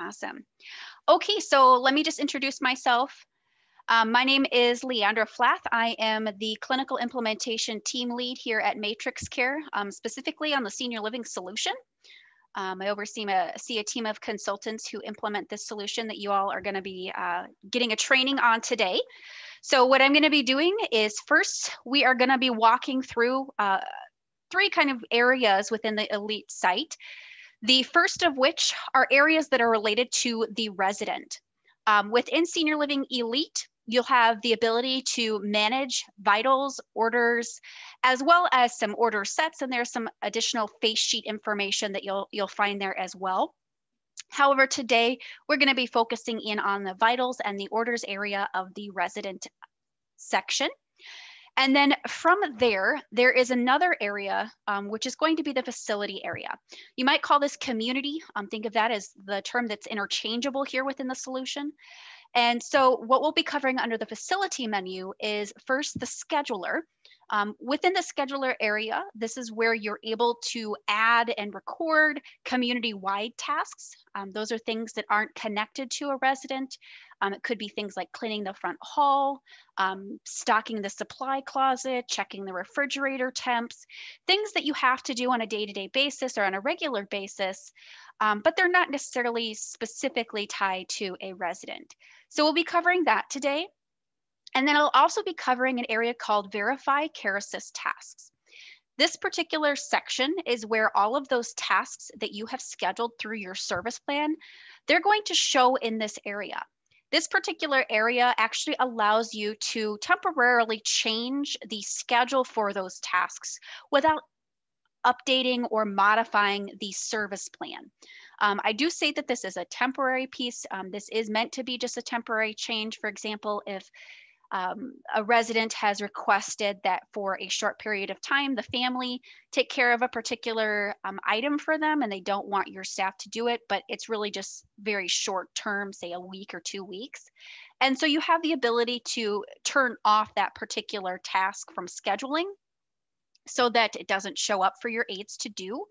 Awesome. Okay, so let me just introduce myself. Um, my name is Leandra Flath. I am the clinical implementation team lead here at Matrix Care, um, specifically on the senior living solution. Um, I oversee a, see a team of consultants who implement this solution that you all are going to be uh, getting a training on today. So what I'm going to be doing is first, we are going to be walking through uh, three kind of areas within the elite site. The first of which are areas that are related to the resident. Um, within Senior Living Elite, you'll have the ability to manage vitals, orders, as well as some order sets, and there's some additional face sheet information that you'll, you'll find there as well. However, today we're going to be focusing in on the vitals and the orders area of the resident section. And then from there, there is another area, um, which is going to be the facility area. You might call this community. Um, think of that as the term that's interchangeable here within the solution. And so what we'll be covering under the facility menu is first the scheduler. Um, within the scheduler area, this is where you're able to add and record community-wide tasks. Um, those are things that aren't connected to a resident. Um, it could be things like cleaning the front hall, um, stocking the supply closet, checking the refrigerator temps, things that you have to do on a day-to-day -day basis or on a regular basis, um, but they're not necessarily specifically tied to a resident. So we'll be covering that today. And then I'll also be covering an area called Verify Care Assist Tasks. This particular section is where all of those tasks that you have scheduled through your service plan, they're going to show in this area. This particular area actually allows you to temporarily change the schedule for those tasks without updating or modifying the service plan. Um, I do say that this is a temporary piece. Um, this is meant to be just a temporary change. For example, if um, a resident has requested that for a short period of time, the family take care of a particular um, item for them and they don't want your staff to do it, but it's really just very short term, say a week or two weeks. And so you have the ability to turn off that particular task from scheduling so that it doesn't show up for your aides to do.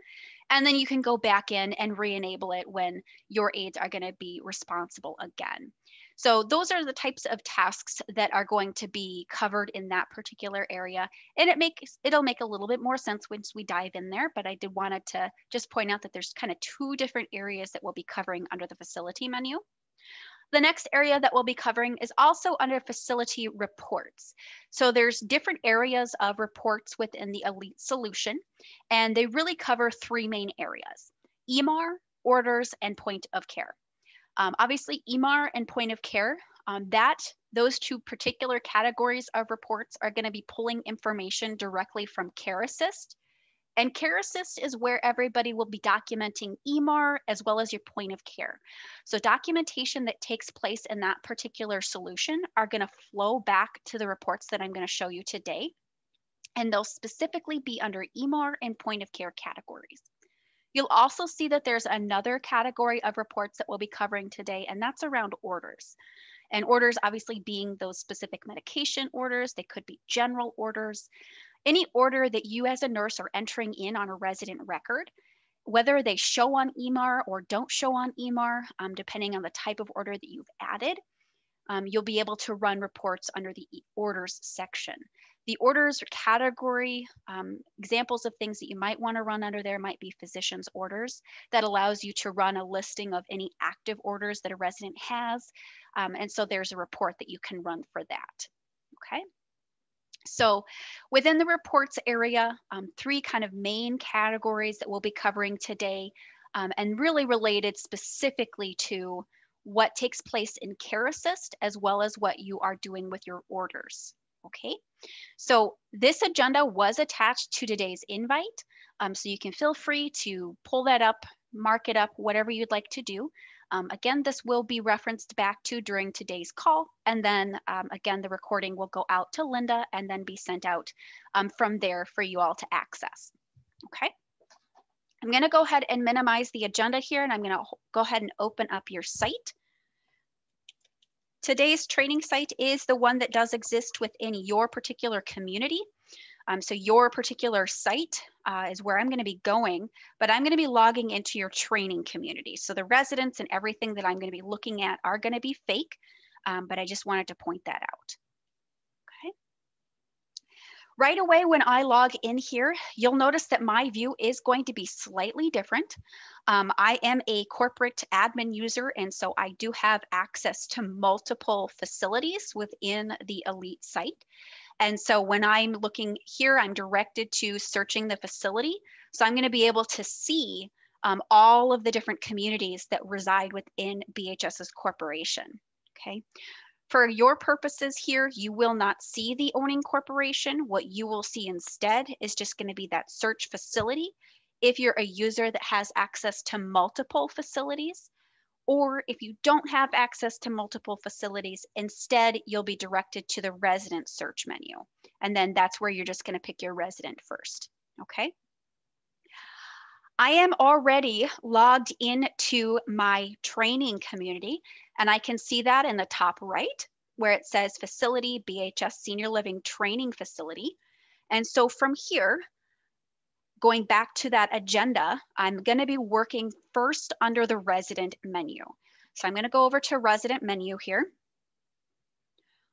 And then you can go back in and re-enable it when your aides are gonna be responsible again. So those are the types of tasks that are going to be covered in that particular area. And it makes it'll make a little bit more sense once we dive in there, but I did wanted to just point out that there's kind of two different areas that we'll be covering under the facility menu. The next area that we'll be covering is also under facility reports. So there's different areas of reports within the Elite solution, and they really cover three main areas, EMAR, orders, and point of care. Um, obviously, EMAR and point of care, um, that those two particular categories of reports are going to be pulling information directly from Care Assist. And Care Assist is where everybody will be documenting EMAR as well as your point of care. So documentation that takes place in that particular solution are going to flow back to the reports that I'm going to show you today. And they'll specifically be under EMAR and point of care categories. You'll also see that there's another category of reports that we'll be covering today, and that's around orders. And orders obviously being those specific medication orders, they could be general orders. Any order that you as a nurse are entering in on a resident record, whether they show on EMAR or don't show on EMAR, um, depending on the type of order that you've added, um, you'll be able to run reports under the orders section. The orders category, um, examples of things that you might want to run under there might be physician's orders. That allows you to run a listing of any active orders that a resident has. Um, and so there's a report that you can run for that. Okay. So within the reports area, um, three kind of main categories that we'll be covering today um, and really related specifically to what takes place in Care Assist as well as what you are doing with your orders. Okay, so this agenda was attached to today's invite. Um, so you can feel free to pull that up, mark it up, whatever you'd like to do. Um, again, this will be referenced back to during today's call. And then um, again, the recording will go out to Linda and then be sent out um, from there for you all to access. Okay. I'm gonna go ahead and minimize the agenda here and I'm gonna go ahead and open up your site. Today's training site is the one that does exist within your particular community. Um, so your particular site uh, is where I'm going to be going, but I'm going to be logging into your training community. So the residents and everything that I'm going to be looking at are going to be fake, um, but I just wanted to point that out. Right away when I log in here, you'll notice that my view is going to be slightly different. Um, I am a corporate admin user, and so I do have access to multiple facilities within the Elite site. And so when I'm looking here, I'm directed to searching the facility. So I'm going to be able to see um, all of the different communities that reside within BHS's corporation. Okay. For your purposes here, you will not see the owning corporation. What you will see instead is just going to be that search facility if you're a user that has access to multiple facilities, or if you don't have access to multiple facilities, instead you'll be directed to the resident search menu. And then that's where you're just gonna pick your resident first, okay? I am already logged into my training community and I can see that in the top right where it says facility BHS senior living training facility. And so from here, going back to that agenda, I'm going to be working first under the resident menu. So I'm going to go over to resident menu here.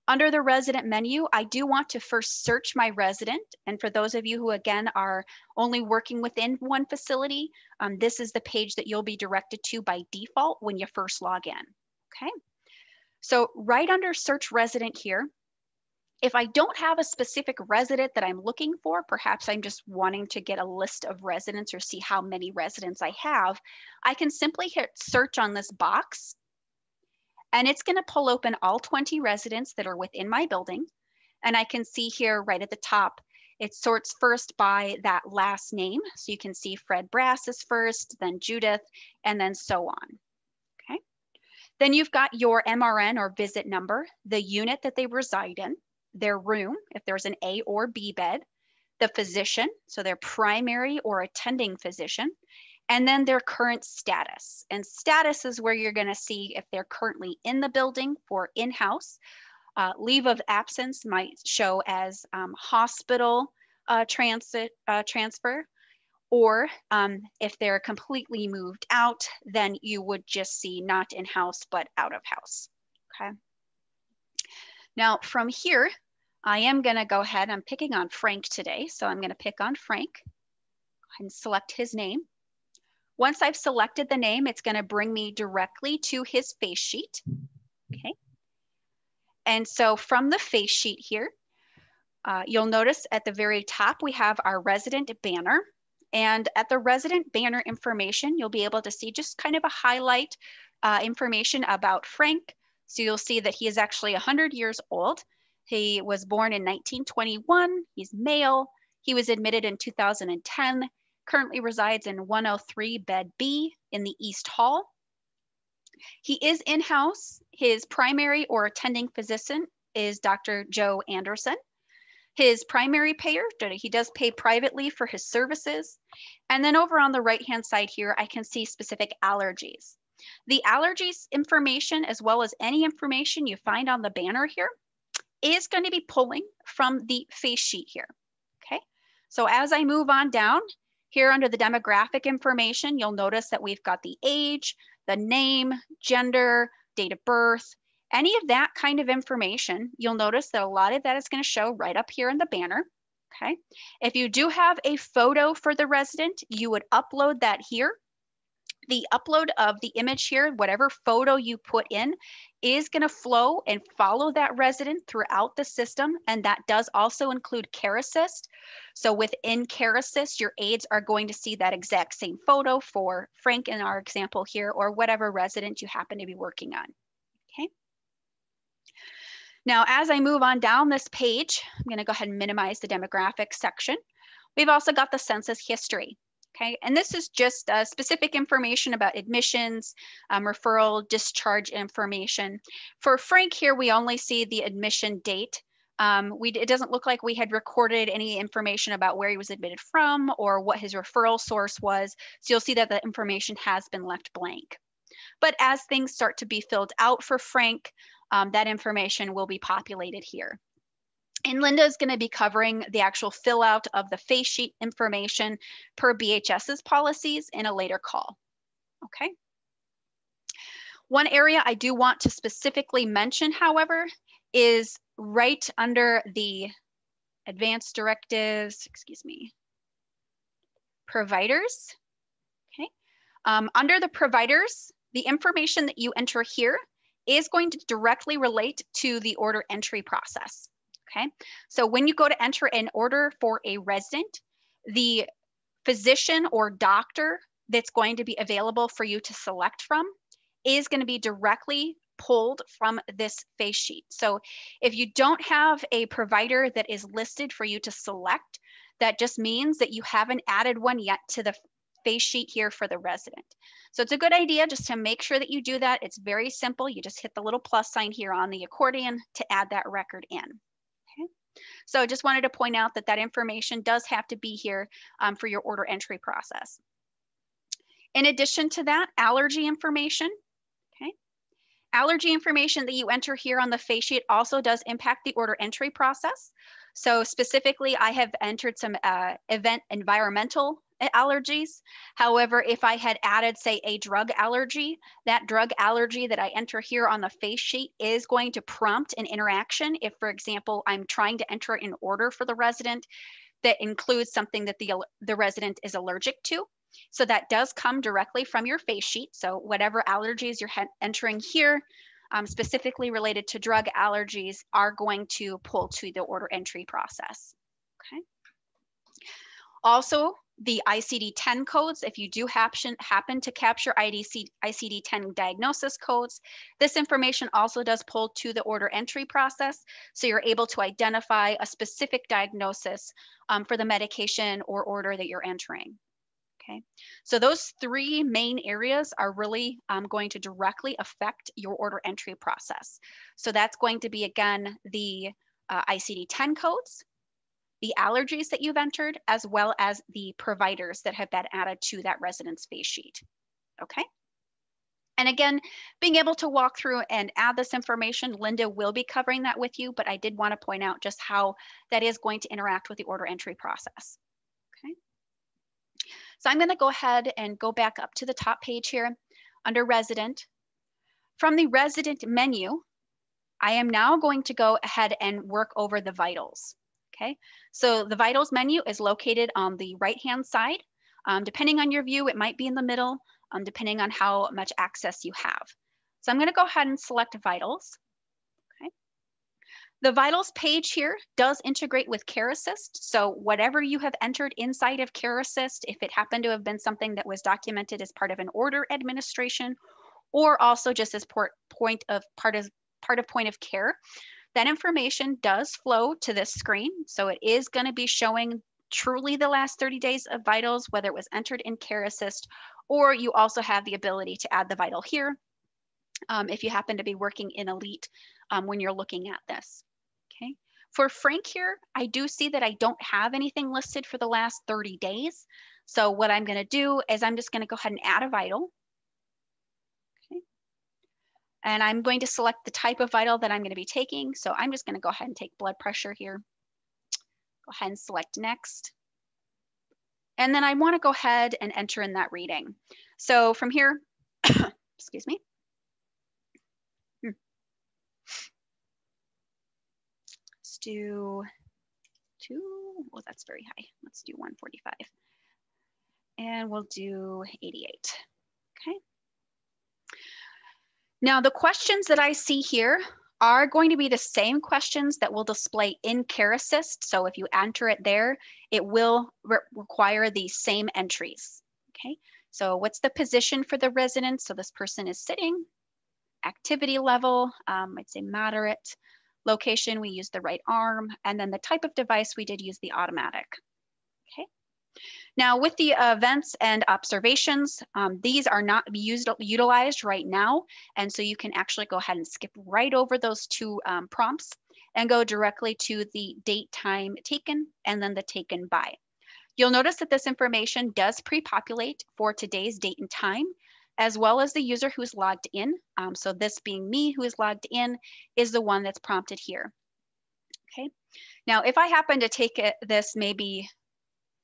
Under the resident menu, I do want to first search my resident. And for those of you who, again, are only working within one facility, um, this is the page that you'll be directed to by default when you first log in. Okay. So right under search resident here, if I don't have a specific resident that I'm looking for, perhaps I'm just wanting to get a list of residents or see how many residents I have, I can simply hit search on this box and it's gonna pull open all 20 residents that are within my building. And I can see here right at the top, it sorts first by that last name. So you can see Fred Brass is first, then Judith, and then so on. Okay. Then you've got your MRN or visit number, the unit that they reside in, their room, if there's an A or B bed, the physician, so their primary or attending physician, and then their current status. And status is where you're going to see if they're currently in the building for in house. Uh, leave of absence might show as um, hospital uh, transit uh, transfer, or um, if they're completely moved out, then you would just see not in house but out of house. Okay. Now from here, I am gonna go ahead, I'm picking on Frank today. So I'm gonna pick on Frank and select his name. Once I've selected the name, it's gonna bring me directly to his face sheet, okay? And so from the face sheet here, uh, you'll notice at the very top, we have our resident banner. And at the resident banner information, you'll be able to see just kind of a highlight uh, information about Frank, so you'll see that he is actually 100 years old. He was born in 1921. He's male. He was admitted in 2010. Currently resides in 103 bed B in the East Hall. He is in-house. His primary or attending physician is Dr. Joe Anderson. His primary payer, he does pay privately for his services. And then over on the right-hand side here, I can see specific allergies. The allergies information, as well as any information you find on the banner here, is going to be pulling from the face sheet here. Okay, so as I move on down, here under the demographic information, you'll notice that we've got the age, the name, gender, date of birth, any of that kind of information, you'll notice that a lot of that is going to show right up here in the banner. Okay. If you do have a photo for the resident, you would upload that here the upload of the image here, whatever photo you put in, is going to flow and follow that resident throughout the system. And that does also include Care Assist. So within Care Assist, your aides are going to see that exact same photo for Frank in our example here, or whatever resident you happen to be working on. Okay. Now, as I move on down this page, I'm going to go ahead and minimize the demographics section. We've also got the census history. Okay, and this is just uh, specific information about admissions, um, referral, discharge information. For Frank here, we only see the admission date. Um, we, it doesn't look like we had recorded any information about where he was admitted from or what his referral source was. So you'll see that the information has been left blank. But as things start to be filled out for Frank, um, that information will be populated here. And Linda is going to be covering the actual fill out of the face sheet information per BHS's policies in a later call. Okay. One area I do want to specifically mention, however, is right under the advanced directives, excuse me, providers. Okay. Um, under the providers, the information that you enter here is going to directly relate to the order entry process. Okay. So when you go to enter an order for a resident, the physician or doctor that's going to be available for you to select from is going to be directly pulled from this face sheet. So if you don't have a provider that is listed for you to select, that just means that you haven't added one yet to the face sheet here for the resident. So it's a good idea just to make sure that you do that. It's very simple. You just hit the little plus sign here on the accordion to add that record in. So I just wanted to point out that that information does have to be here um, for your order entry process. In addition to that, allergy information. Okay. Allergy information that you enter here on the face sheet also does impact the order entry process. So specifically, I have entered some uh, event environmental allergies. However, if I had added, say, a drug allergy, that drug allergy that I enter here on the face sheet is going to prompt an interaction. If, for example, I'm trying to enter an order for the resident that includes something that the, the resident is allergic to. So that does come directly from your face sheet. So whatever allergies you're entering here, um, specifically related to drug allergies, are going to pull to the order entry process. Okay. Also, the ICD-10 codes, if you do happen, happen to capture IDC, ICD-10 diagnosis codes, this information also does pull to the order entry process. So you're able to identify a specific diagnosis um, for the medication or order that you're entering. Okay, so those three main areas are really um, going to directly affect your order entry process. So that's going to be, again, the uh, ICD-10 codes, the allergies that you've entered, as well as the providers that have been added to that residence face sheet. Okay. And again, being able to walk through and add this information, Linda will be covering that with you, but I did want to point out just how that is going to interact with the order entry process. Okay. So I'm going to go ahead and go back up to the top page here under resident. From the resident menu, I am now going to go ahead and work over the vitals. Okay, so the vitals menu is located on the right-hand side. Um, depending on your view, it might be in the middle, um, depending on how much access you have. So I'm gonna go ahead and select vitals. Okay. The vitals page here does integrate with Care Assist. So whatever you have entered inside of Care Assist, if it happened to have been something that was documented as part of an order administration, or also just as port, point of part of part of point of care, that information does flow to this screen. So it is going to be showing truly the last 30 days of vitals, whether it was entered in Care Assist, or you also have the ability to add the vital here um, if you happen to be working in Elite um, when you're looking at this. Okay. For Frank here, I do see that I don't have anything listed for the last 30 days. So what I'm going to do is I'm just going to go ahead and add a vital. And I'm going to select the type of vital that I'm going to be taking. So I'm just going to go ahead and take blood pressure here. Go ahead and select next. And then I want to go ahead and enter in that reading. So from here, excuse me. Hmm. Let's do two. Oh, that's very high. Let's do 145. And we'll do 88. Okay. Now the questions that I see here are going to be the same questions that will display in Care Assist. So if you enter it there, it will re require the same entries. Okay, so what's the position for the resident? So this person is sitting, activity level, um, I'd say moderate, location, we use the right arm, and then the type of device, we did use the automatic. Okay. Now with the events and observations, um, these are not used utilized right now. And so you can actually go ahead and skip right over those two um, prompts and go directly to the date time taken and then the taken by. You'll notice that this information does pre-populate for today's date and time, as well as the user who's logged in. Um, so this being me who is logged in is the one that's prompted here. Okay. Now, if I happen to take it, this maybe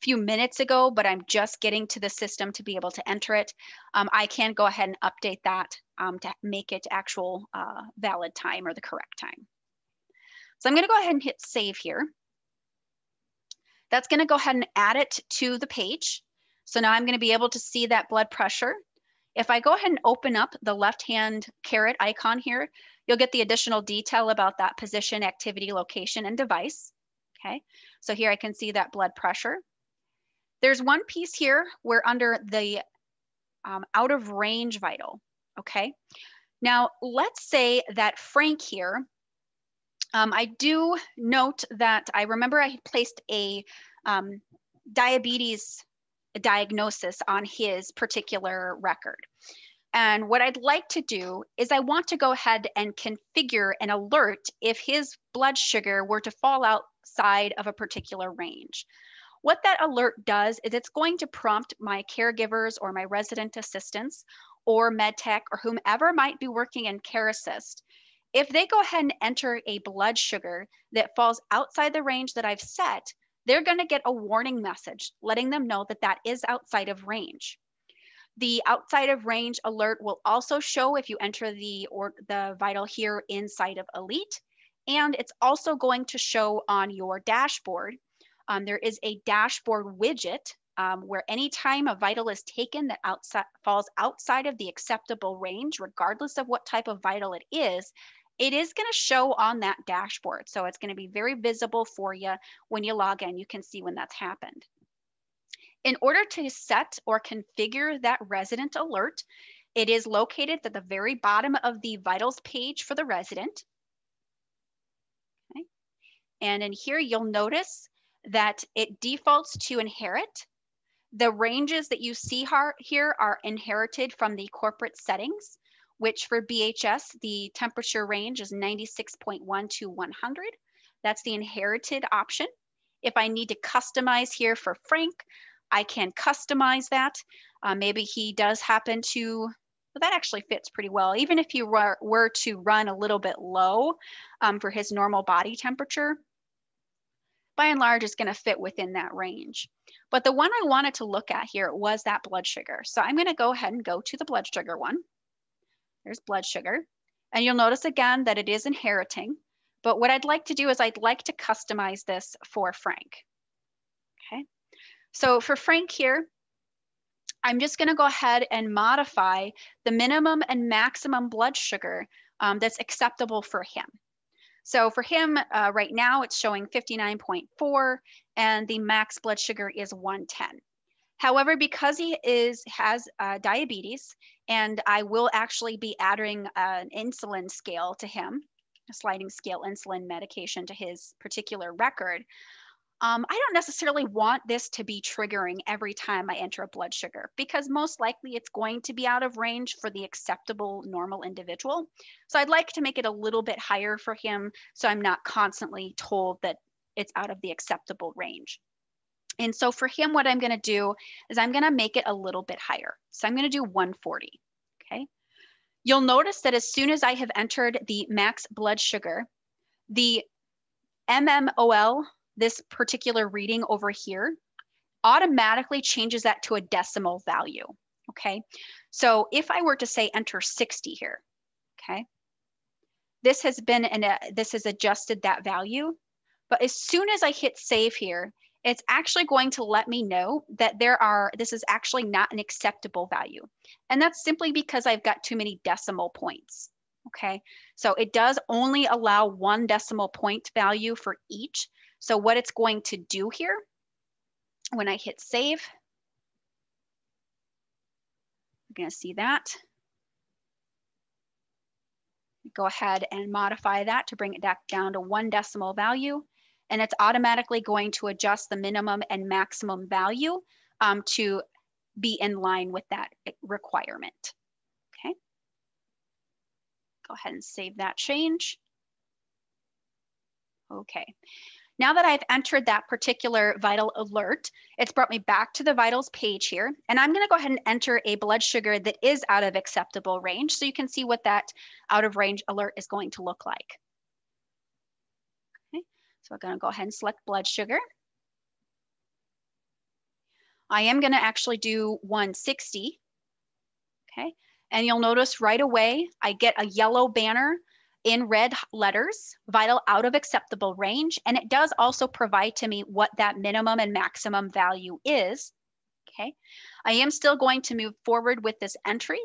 few minutes ago, but I'm just getting to the system to be able to enter it, um, I can go ahead and update that um, to make it actual uh, valid time or the correct time. So I'm gonna go ahead and hit save here. That's gonna go ahead and add it to the page. So now I'm gonna be able to see that blood pressure. If I go ahead and open up the left-hand caret icon here, you'll get the additional detail about that position, activity, location, and device. Okay, so here I can see that blood pressure. There's one piece here where under the um, out of range vital, okay? Now, let's say that Frank here, um, I do note that I remember I placed a um, diabetes diagnosis on his particular record. And what I'd like to do is I want to go ahead and configure an alert if his blood sugar were to fall outside of a particular range. What that alert does is it's going to prompt my caregivers or my resident assistants or MedTech or whomever might be working in Care Assist. If they go ahead and enter a blood sugar that falls outside the range that I've set, they're going to get a warning message letting them know that that is outside of range. The outside of range alert will also show if you enter the or the vital here inside of Elite, and it's also going to show on your dashboard um, there is a dashboard widget um, where anytime a vital is taken that outside, falls outside of the acceptable range, regardless of what type of vital it is, it is going to show on that dashboard. So it's going to be very visible for you when you log in. You can see when that's happened. In order to set or configure that resident alert, it is located at the very bottom of the vitals page for the resident. Okay. And in here, you'll notice that it defaults to inherit. The ranges that you see here are inherited from the corporate settings, which for BHS, the temperature range is 96.1 to 100. That's the inherited option. If I need to customize here for Frank, I can customize that. Uh, maybe he does happen to, well, that actually fits pretty well. Even if you were, to run a little bit low um, for his normal body temperature, by and large is going to fit within that range. But the one I wanted to look at here was that blood sugar. So I'm going to go ahead and go to the blood sugar one. There's blood sugar. And you'll notice again that it is inheriting. But what I'd like to do is I'd like to customize this for Frank. Okay. So for Frank here, I'm just going to go ahead and modify the minimum and maximum blood sugar um, that's acceptable for him. So for him uh, right now, it's showing 59.4 and the max blood sugar is 110. However, because he is has uh, diabetes, and I will actually be adding an insulin scale to him, a sliding scale insulin medication to his particular record, um, I don't necessarily want this to be triggering every time I enter a blood sugar because most likely it's going to be out of range for the acceptable normal individual. So I'd like to make it a little bit higher for him so I'm not constantly told that it's out of the acceptable range. And so for him, what I'm gonna do is I'm gonna make it a little bit higher. So I'm gonna do 140, okay? You'll notice that as soon as I have entered the max blood sugar, the MMOL this particular reading over here automatically changes that to a decimal value. Okay, so if I were to say enter 60 here, okay, this has been and uh, this has adjusted that value. But as soon as I hit save here, it's actually going to let me know that there are, this is actually not an acceptable value. And that's simply because I've got too many decimal points. Okay, so it does only allow one decimal point value for each. So what it's going to do here, when I hit save, you're gonna see that. Go ahead and modify that to bring it back down to one decimal value. And it's automatically going to adjust the minimum and maximum value um, to be in line with that requirement. Okay. Go ahead and save that change. Okay. Now that I've entered that particular vital alert, it's brought me back to the vitals page here. And I'm gonna go ahead and enter a blood sugar that is out of acceptable range so you can see what that out of range alert is going to look like. Okay. So I'm gonna go ahead and select blood sugar. I am gonna actually do 160, okay? And you'll notice right away, I get a yellow banner in red letters, vital out of acceptable range. And it does also provide to me what that minimum and maximum value is. Okay, I am still going to move forward with this entry.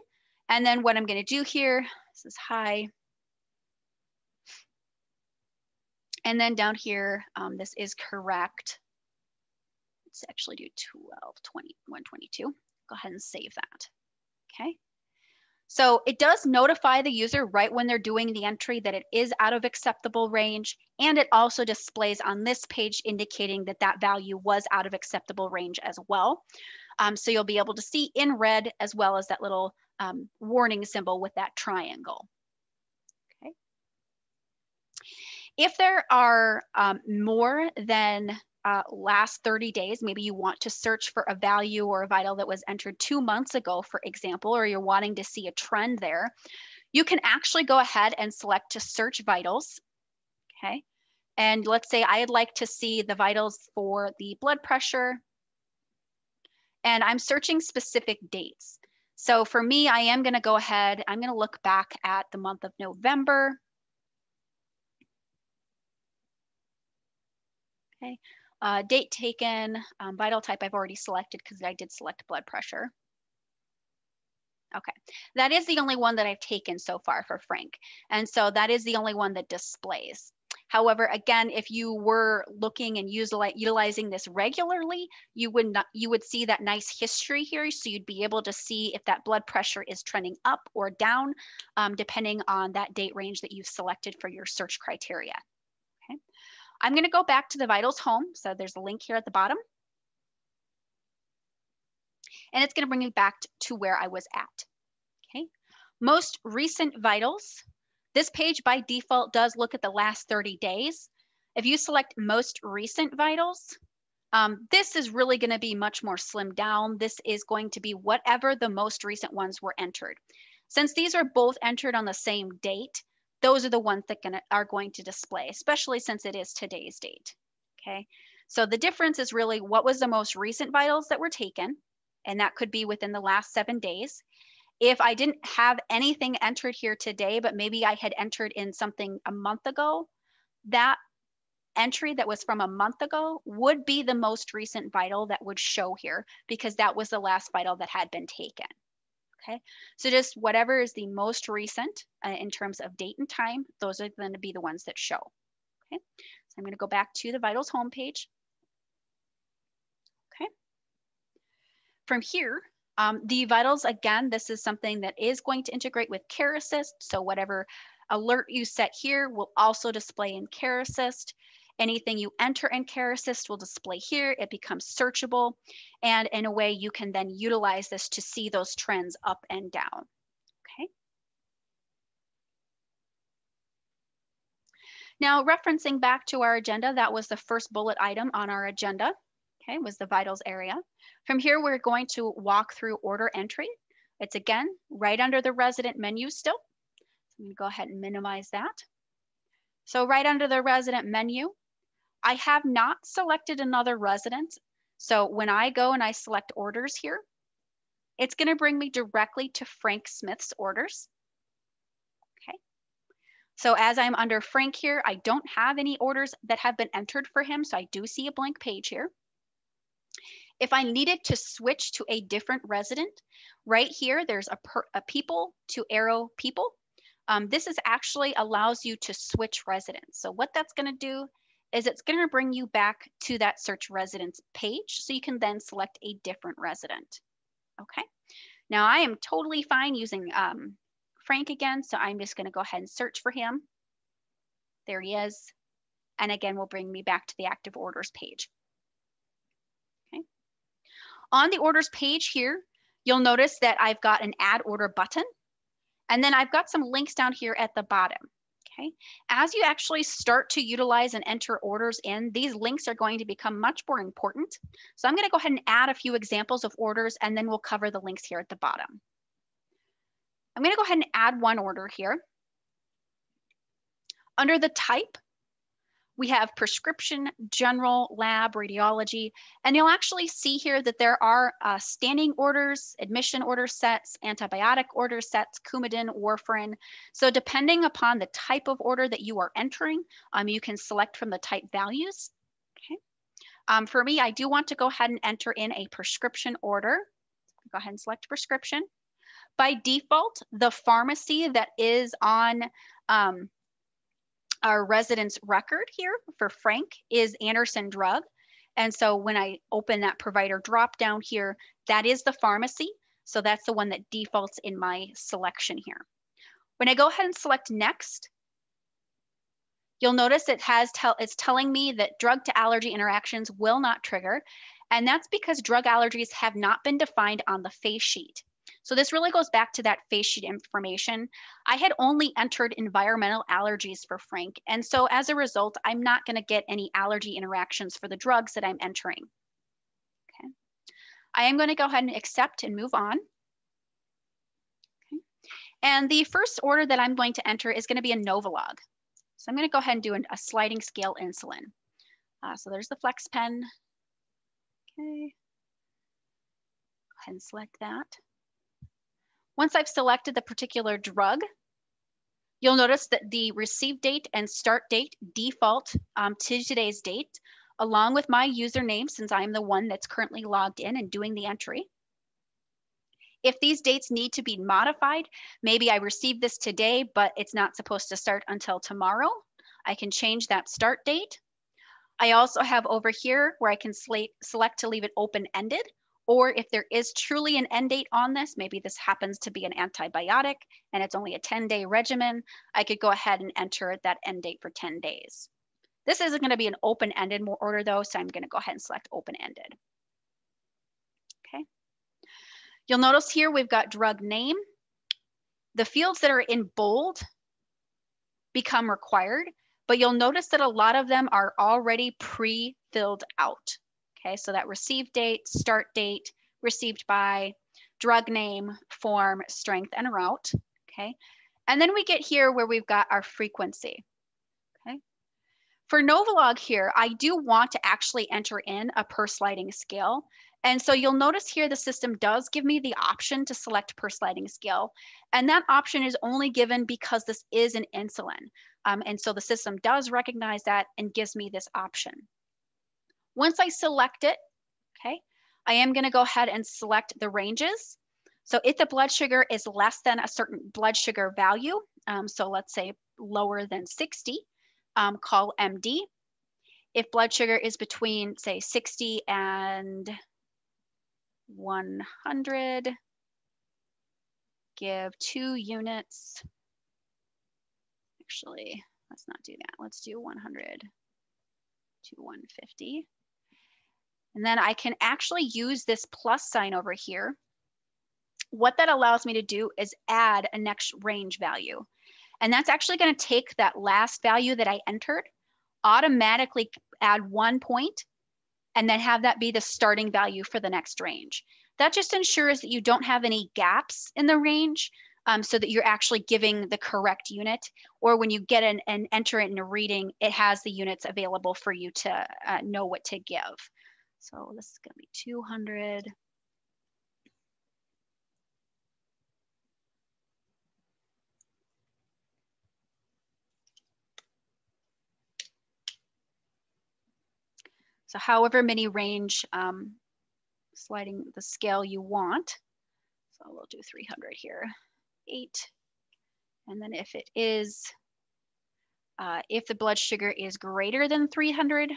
And then what I'm gonna do here, this is high. And then down here, um, this is correct. Let's actually do 12, 20, 122. Go ahead and save that, okay? So it does notify the user right when they're doing the entry that it is out of acceptable range. And it also displays on this page indicating that that value was out of acceptable range as well. Um, so you'll be able to see in red as well as that little um, warning symbol with that triangle. Okay. If there are um, more than uh, last 30 days, maybe you want to search for a value or a vital that was entered two months ago, for example, or you're wanting to see a trend there, you can actually go ahead and select to search vitals, okay? And let's say I'd like to see the vitals for the blood pressure, and I'm searching specific dates. So for me, I am gonna go ahead, I'm gonna look back at the month of November. Okay, uh, date taken, um, vital type I've already selected because I did select blood pressure. Okay, that is the only one that I've taken so far for Frank. And so that is the only one that displays. However, again, if you were looking and utilizing this regularly, you would not, you would see that nice history here. So you'd be able to see if that blood pressure is trending up or down, um, depending on that date range that you've selected for your search criteria. I'm going to go back to the vitals home. So there's a link here at the bottom. And it's going to bring me back to where I was at. Okay. Most recent vitals. This page by default does look at the last 30 days. If you select most recent vitals, um, this is really going to be much more slimmed down. This is going to be whatever the most recent ones were entered. Since these are both entered on the same date, those are the ones that gonna, are going to display, especially since it is today's date, okay? So the difference is really what was the most recent vitals that were taken, and that could be within the last seven days. If I didn't have anything entered here today, but maybe I had entered in something a month ago, that entry that was from a month ago would be the most recent vital that would show here because that was the last vital that had been taken okay? So just whatever is the most recent uh, in terms of date and time, those are going to be the ones that show, okay? So I'm gonna go back to the Vitals homepage. Okay. From here, um, the Vitals, again, this is something that is going to integrate with Care Assist. So whatever alert you set here will also display in Care Assist. Anything you enter in Care Assist will display here. It becomes searchable. And in a way, you can then utilize this to see those trends up and down. Okay. Now, referencing back to our agenda, that was the first bullet item on our agenda, okay, was the vitals area. From here, we're going to walk through order entry. It's again, right under the resident menu still. So I'm gonna go ahead and minimize that. So right under the resident menu, I have not selected another resident. So when I go and I select orders here, it's gonna bring me directly to Frank Smith's orders. Okay. So as I'm under Frank here, I don't have any orders that have been entered for him. So I do see a blank page here. If I needed to switch to a different resident, right here, there's a, per, a people to arrow people. Um, this is actually allows you to switch residents. So what that's gonna do is it's going to bring you back to that search residence page so you can then select a different resident. Okay, now I am totally fine using um, Frank again, so I'm just going to go ahead and search for him. There he is. And again, will bring me back to the active orders page. Okay. On the orders page here, you'll notice that I've got an add order button. And then I've got some links down here at the bottom. Okay. As you actually start to utilize and enter orders in, these links are going to become much more important. So I'm going to go ahead and add a few examples of orders and then we'll cover the links here at the bottom. I'm going to go ahead and add one order here. Under the type, We have prescription, general, lab, radiology, and you'll actually see here that there are uh, standing orders, admission order sets, antibiotic order sets, Coumadin, warfarin. So depending upon the type of order that you are entering, um, you can select from the type values. Okay. Um, for me, I do want to go ahead and enter in a prescription order. Go ahead and select prescription. By default, the pharmacy that is on um, our residence record here for Frank is Anderson Drug. And so when I open that provider drop down here, that is the pharmacy. So that's the one that defaults in my selection here. When I go ahead and select next, you'll notice it has tell it's telling me that drug to allergy interactions will not trigger. And that's because drug allergies have not been defined on the face sheet. So this really goes back to that face sheet information. I had only entered environmental allergies for Frank. And so as a result, I'm not gonna get any allergy interactions for the drugs that I'm entering. Okay. I am gonna go ahead and accept and move on. Okay. And the first order that I'm going to enter is gonna be a Novolog. So I'm gonna go ahead and do an, a sliding scale insulin. Uh, so there's the flex pen. Okay. Go ahead and select that. Once I've selected the particular drug, you'll notice that the receive date and start date default um, to today's date, along with my username, since I'm the one that's currently logged in and doing the entry. If these dates need to be modified, maybe I received this today, but it's not supposed to start until tomorrow, I can change that start date. I also have over here where I can select to leave it open-ended. Or if there is truly an end date on this, maybe this happens to be an antibiotic and it's only a 10 day regimen, I could go ahead and enter that end date for 10 days. This isn't gonna be an open-ended order though, so I'm gonna go ahead and select open-ended. Okay. You'll notice here we've got drug name. The fields that are in bold become required, but you'll notice that a lot of them are already pre-filled out. Okay, so that received date, start date, received by, drug name, form, strength, and route. Okay, and then we get here where we've got our frequency. Okay, for Novolog here, I do want to actually enter in a per sliding scale. And so you'll notice here the system does give me the option to select per sliding scale. And that option is only given because this is an insulin. Um, and so the system does recognize that and gives me this option. Once I select it, okay, I am gonna go ahead and select the ranges. So if the blood sugar is less than a certain blood sugar value, um, so let's say lower than 60, um, call MD. If blood sugar is between say 60 and 100, give two units. Actually, let's not do that. Let's do 100 to 150. And then I can actually use this plus sign over here. What that allows me to do is add a next range value. And that's actually gonna take that last value that I entered, automatically add one point, and then have that be the starting value for the next range. That just ensures that you don't have any gaps in the range um, so that you're actually giving the correct unit. Or when you get an, and enter it in a reading, it has the units available for you to uh, know what to give. So this is going to be 200. So however many range um, sliding the scale you want. So we'll do 300 here, eight. And then if it is, uh, if the blood sugar is greater than 300,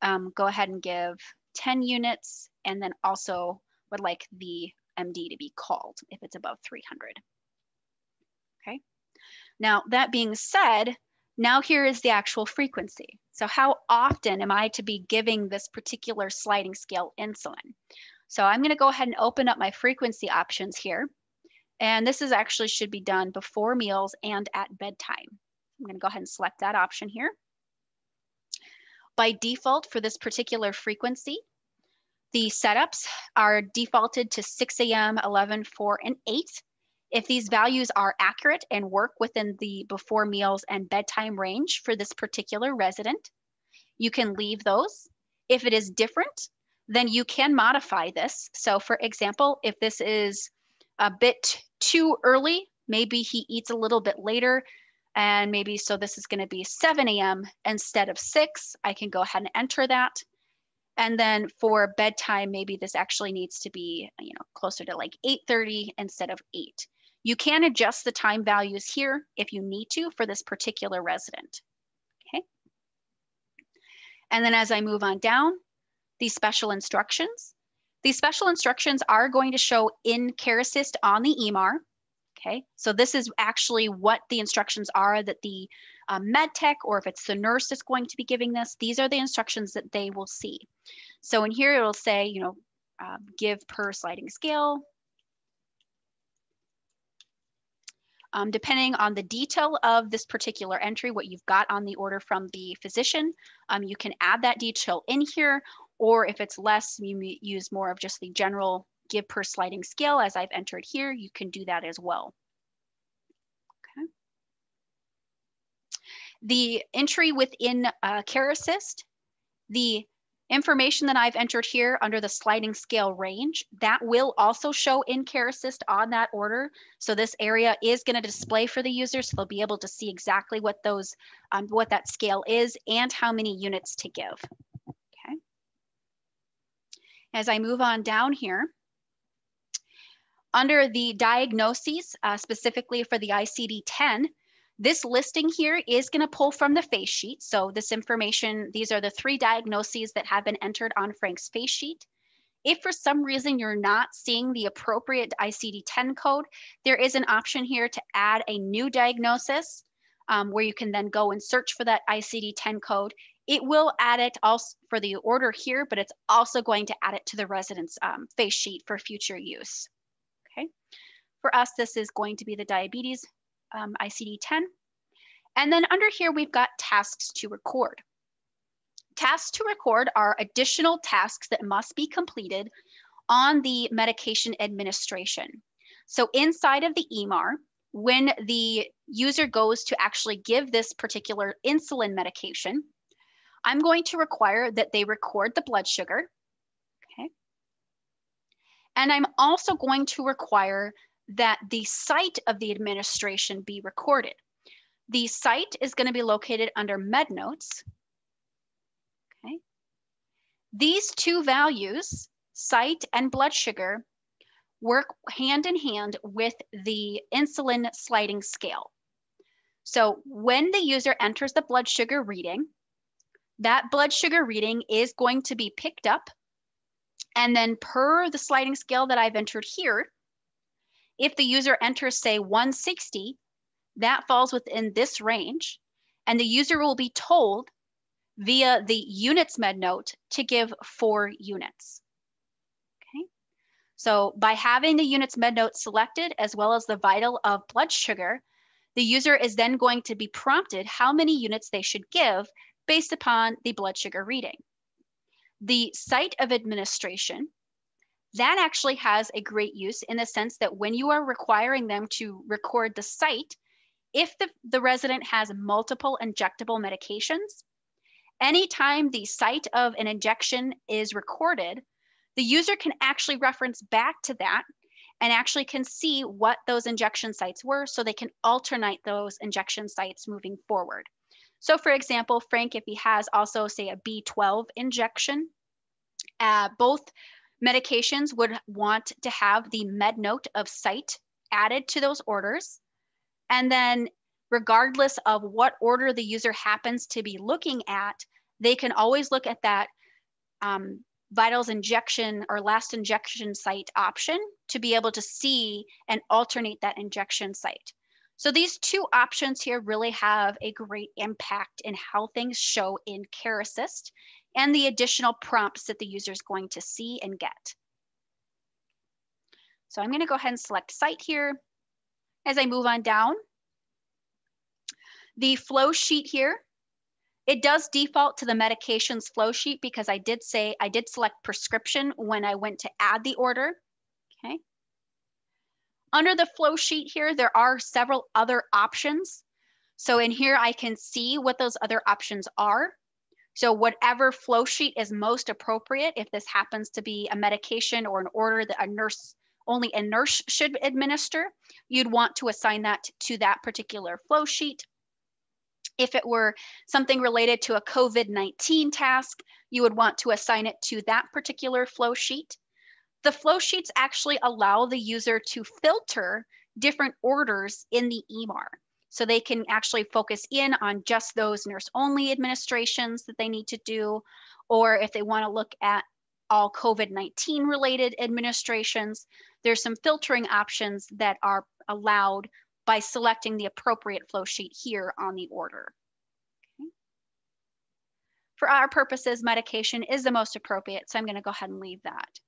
um, go ahead and give 10 units, and then also would like the MD to be called if it's above 300. Okay. Now, that being said, now here is the actual frequency. So how often am I to be giving this particular sliding scale insulin? So I'm gonna go ahead and open up my frequency options here. And this is actually should be done before meals and at bedtime. I'm gonna go ahead and select that option here. By default for this particular frequency, the setups are defaulted to 6 a.m., 11, 4, and 8. If these values are accurate and work within the before meals and bedtime range for this particular resident, you can leave those. If it is different, then you can modify this. So for example, if this is a bit too early, maybe he eats a little bit later, and maybe so this is going to be 7 a.m. instead of 6. I can go ahead and enter that. And then for bedtime, maybe this actually needs to be, you know, closer to like 8.30 instead of 8. You can adjust the time values here if you need to for this particular resident. Okay. And then as I move on down, these special instructions. These special instructions are going to show in Care Assist on the EMAR. Okay, so this is actually what the instructions are that the um, med tech or if it's the nurse that's going to be giving this, these are the instructions that they will see. So in here it'll say, you know, uh, give per sliding scale. Um, depending on the detail of this particular entry, what you've got on the order from the physician, um, you can add that detail in here, or if it's less, you use more of just the general give per sliding scale as I've entered here, you can do that as well. Okay. The entry within uh, Care Assist, the information that I've entered here under the sliding scale range, that will also show in Care Assist on that order. So this area is going to display for the user, so they'll be able to see exactly what those, um, what that scale is and how many units to give. Okay. As I move on down here, under the diagnoses, uh, specifically for the ICD-10, this listing here is going to pull from the face sheet. So this information, these are the three diagnoses that have been entered on Frank's face sheet. If for some reason you're not seeing the appropriate ICD-10 code, there is an option here to add a new diagnosis um, where you can then go and search for that ICD-10 code. It will add it also for the order here, but it's also going to add it to the resident's um, face sheet for future use. For us, this is going to be the diabetes um, ICD-10. And then under here, we've got tasks to record. Tasks to record are additional tasks that must be completed on the medication administration. So inside of the EMAR, when the user goes to actually give this particular insulin medication, I'm going to require that they record the blood sugar. And I'm also going to require that the site of the administration be recorded. The site is going to be located under MedNotes. Okay. These two values, site and blood sugar, work hand in hand with the insulin sliding scale. So when the user enters the blood sugar reading, that blood sugar reading is going to be picked up. And then per the sliding scale that I've entered here, if the user enters, say, 160, that falls within this range, and the user will be told via the units med note to give four units. Okay, so by having the units med note selected as well as the vital of blood sugar, the user is then going to be prompted how many units they should give based upon the blood sugar reading. The site of administration that actually has a great use in the sense that when you are requiring them to record the site, if the, the resident has multiple injectable medications, anytime the site of an injection is recorded, the user can actually reference back to that and actually can see what those injection sites were so they can alternate those injection sites moving forward. So for example, Frank, if he has also say a B12 injection, uh, both medications would want to have the med note of site added to those orders. And then regardless of what order the user happens to be looking at, they can always look at that um, vitals injection or last injection site option to be able to see and alternate that injection site. So these two options here really have a great impact in how things show in Care Assist and the additional prompts that the user is going to see and get. So I'm going to go ahead and select site here. As I move on down, the flow sheet here, it does default to the medications flow sheet because I did say I did select prescription when I went to add the order. Under the flow sheet here, there are several other options. So in here, I can see what those other options are. So whatever flow sheet is most appropriate, if this happens to be a medication or an order that a nurse, only a nurse should administer, you'd want to assign that to that particular flow sheet. If it were something related to a COVID-19 task, you would want to assign it to that particular flow sheet. The flow sheets actually allow the user to filter different orders in the EMR. So they can actually focus in on just those nurse only administrations that they need to do, or if they want to look at all COVID 19 related administrations, there's some filtering options that are allowed by selecting the appropriate flow sheet here on the order. Okay. For our purposes, medication is the most appropriate, so I'm going to go ahead and leave that.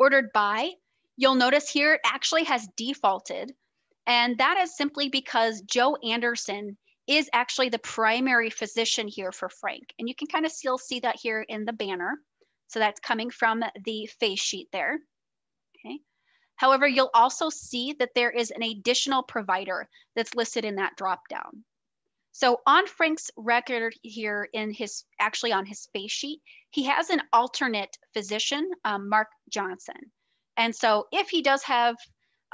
Ordered by, you'll notice here it actually has defaulted and that is simply because Joe Anderson is actually the primary physician here for Frank. And you can kind of still see that here in the banner. So that's coming from the face sheet there. Okay. However, you'll also see that there is an additional provider that's listed in that drop down. So on Frank's record here in his, actually on his face sheet, he has an alternate physician, um, Mark Johnson. And so if he does have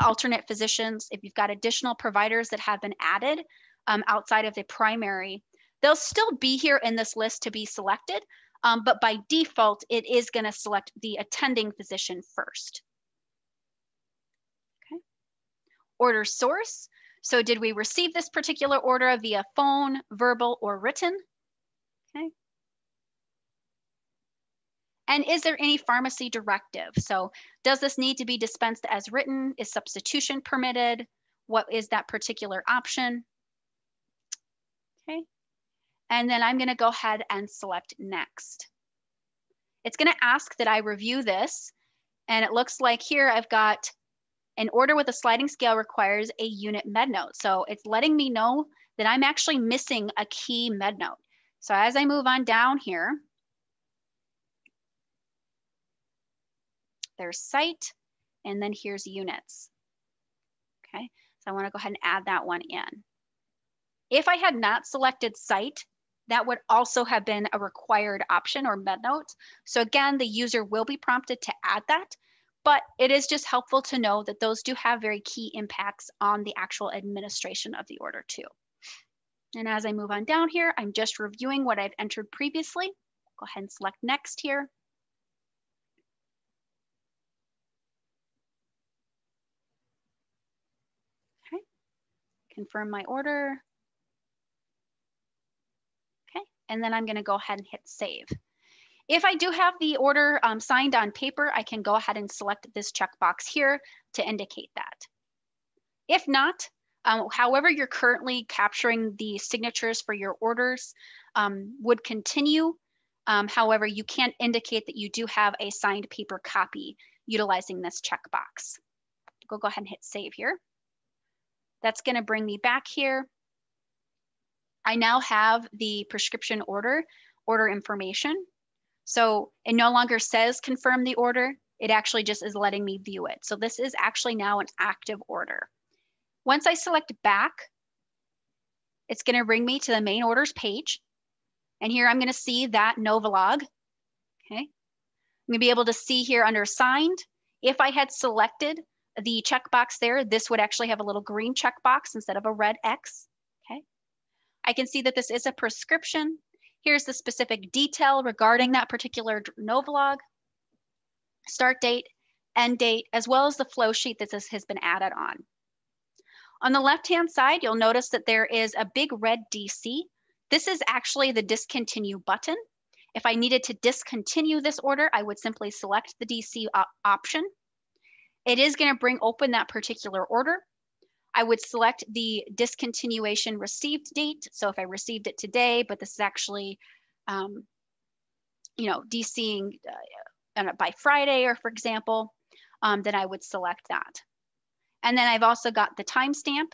alternate physicians, if you've got additional providers that have been added um, outside of the primary, they'll still be here in this list to be selected, um, but by default, it is gonna select the attending physician first. Okay. Order source. So did we receive this particular order via phone, verbal, or written? Okay. And is there any pharmacy directive? So does this need to be dispensed as written? Is substitution permitted? What is that particular option? Okay. And then I'm gonna go ahead and select next. It's gonna ask that I review this. And it looks like here I've got an order with a sliding scale requires a unit med note. So it's letting me know that I'm actually missing a key med note. So as I move on down here, there's site, and then here's units. Okay, so I wanna go ahead and add that one in. If I had not selected site, that would also have been a required option or med note. So again, the user will be prompted to add that, but it is just helpful to know that those do have very key impacts on the actual administration of the order too. And as I move on down here, I'm just reviewing what I've entered previously. Go ahead and select next here. Okay, confirm my order. Okay, and then I'm gonna go ahead and hit save. If I do have the order um, signed on paper, I can go ahead and select this checkbox here to indicate that. If not, um, however you're currently capturing the signatures for your orders um, would continue. Um, however, you can't indicate that you do have a signed paper copy utilizing this checkbox. Go, go ahead and hit save here. That's gonna bring me back here. I now have the prescription order, order information. So it no longer says confirm the order, it actually just is letting me view it. So this is actually now an active order. Once I select back, it's gonna bring me to the main orders page. And here I'm gonna see that Novolog, okay? I'm gonna be able to see here under signed. if I had selected the checkbox there, this would actually have a little green checkbox instead of a red X, okay? I can see that this is a prescription. Here's the specific detail regarding that particular Novolog, start date, end date, as well as the flow sheet that this has been added on. On the left-hand side, you'll notice that there is a big red DC. This is actually the discontinue button. If I needed to discontinue this order, I would simply select the DC op uh, option it is going to bring open that particular order. I would select the discontinuation received date. So if I received it today, but this is actually, um, you know, DCing uh, by Friday or for example, um, then I would select that. And then I've also got the timestamp,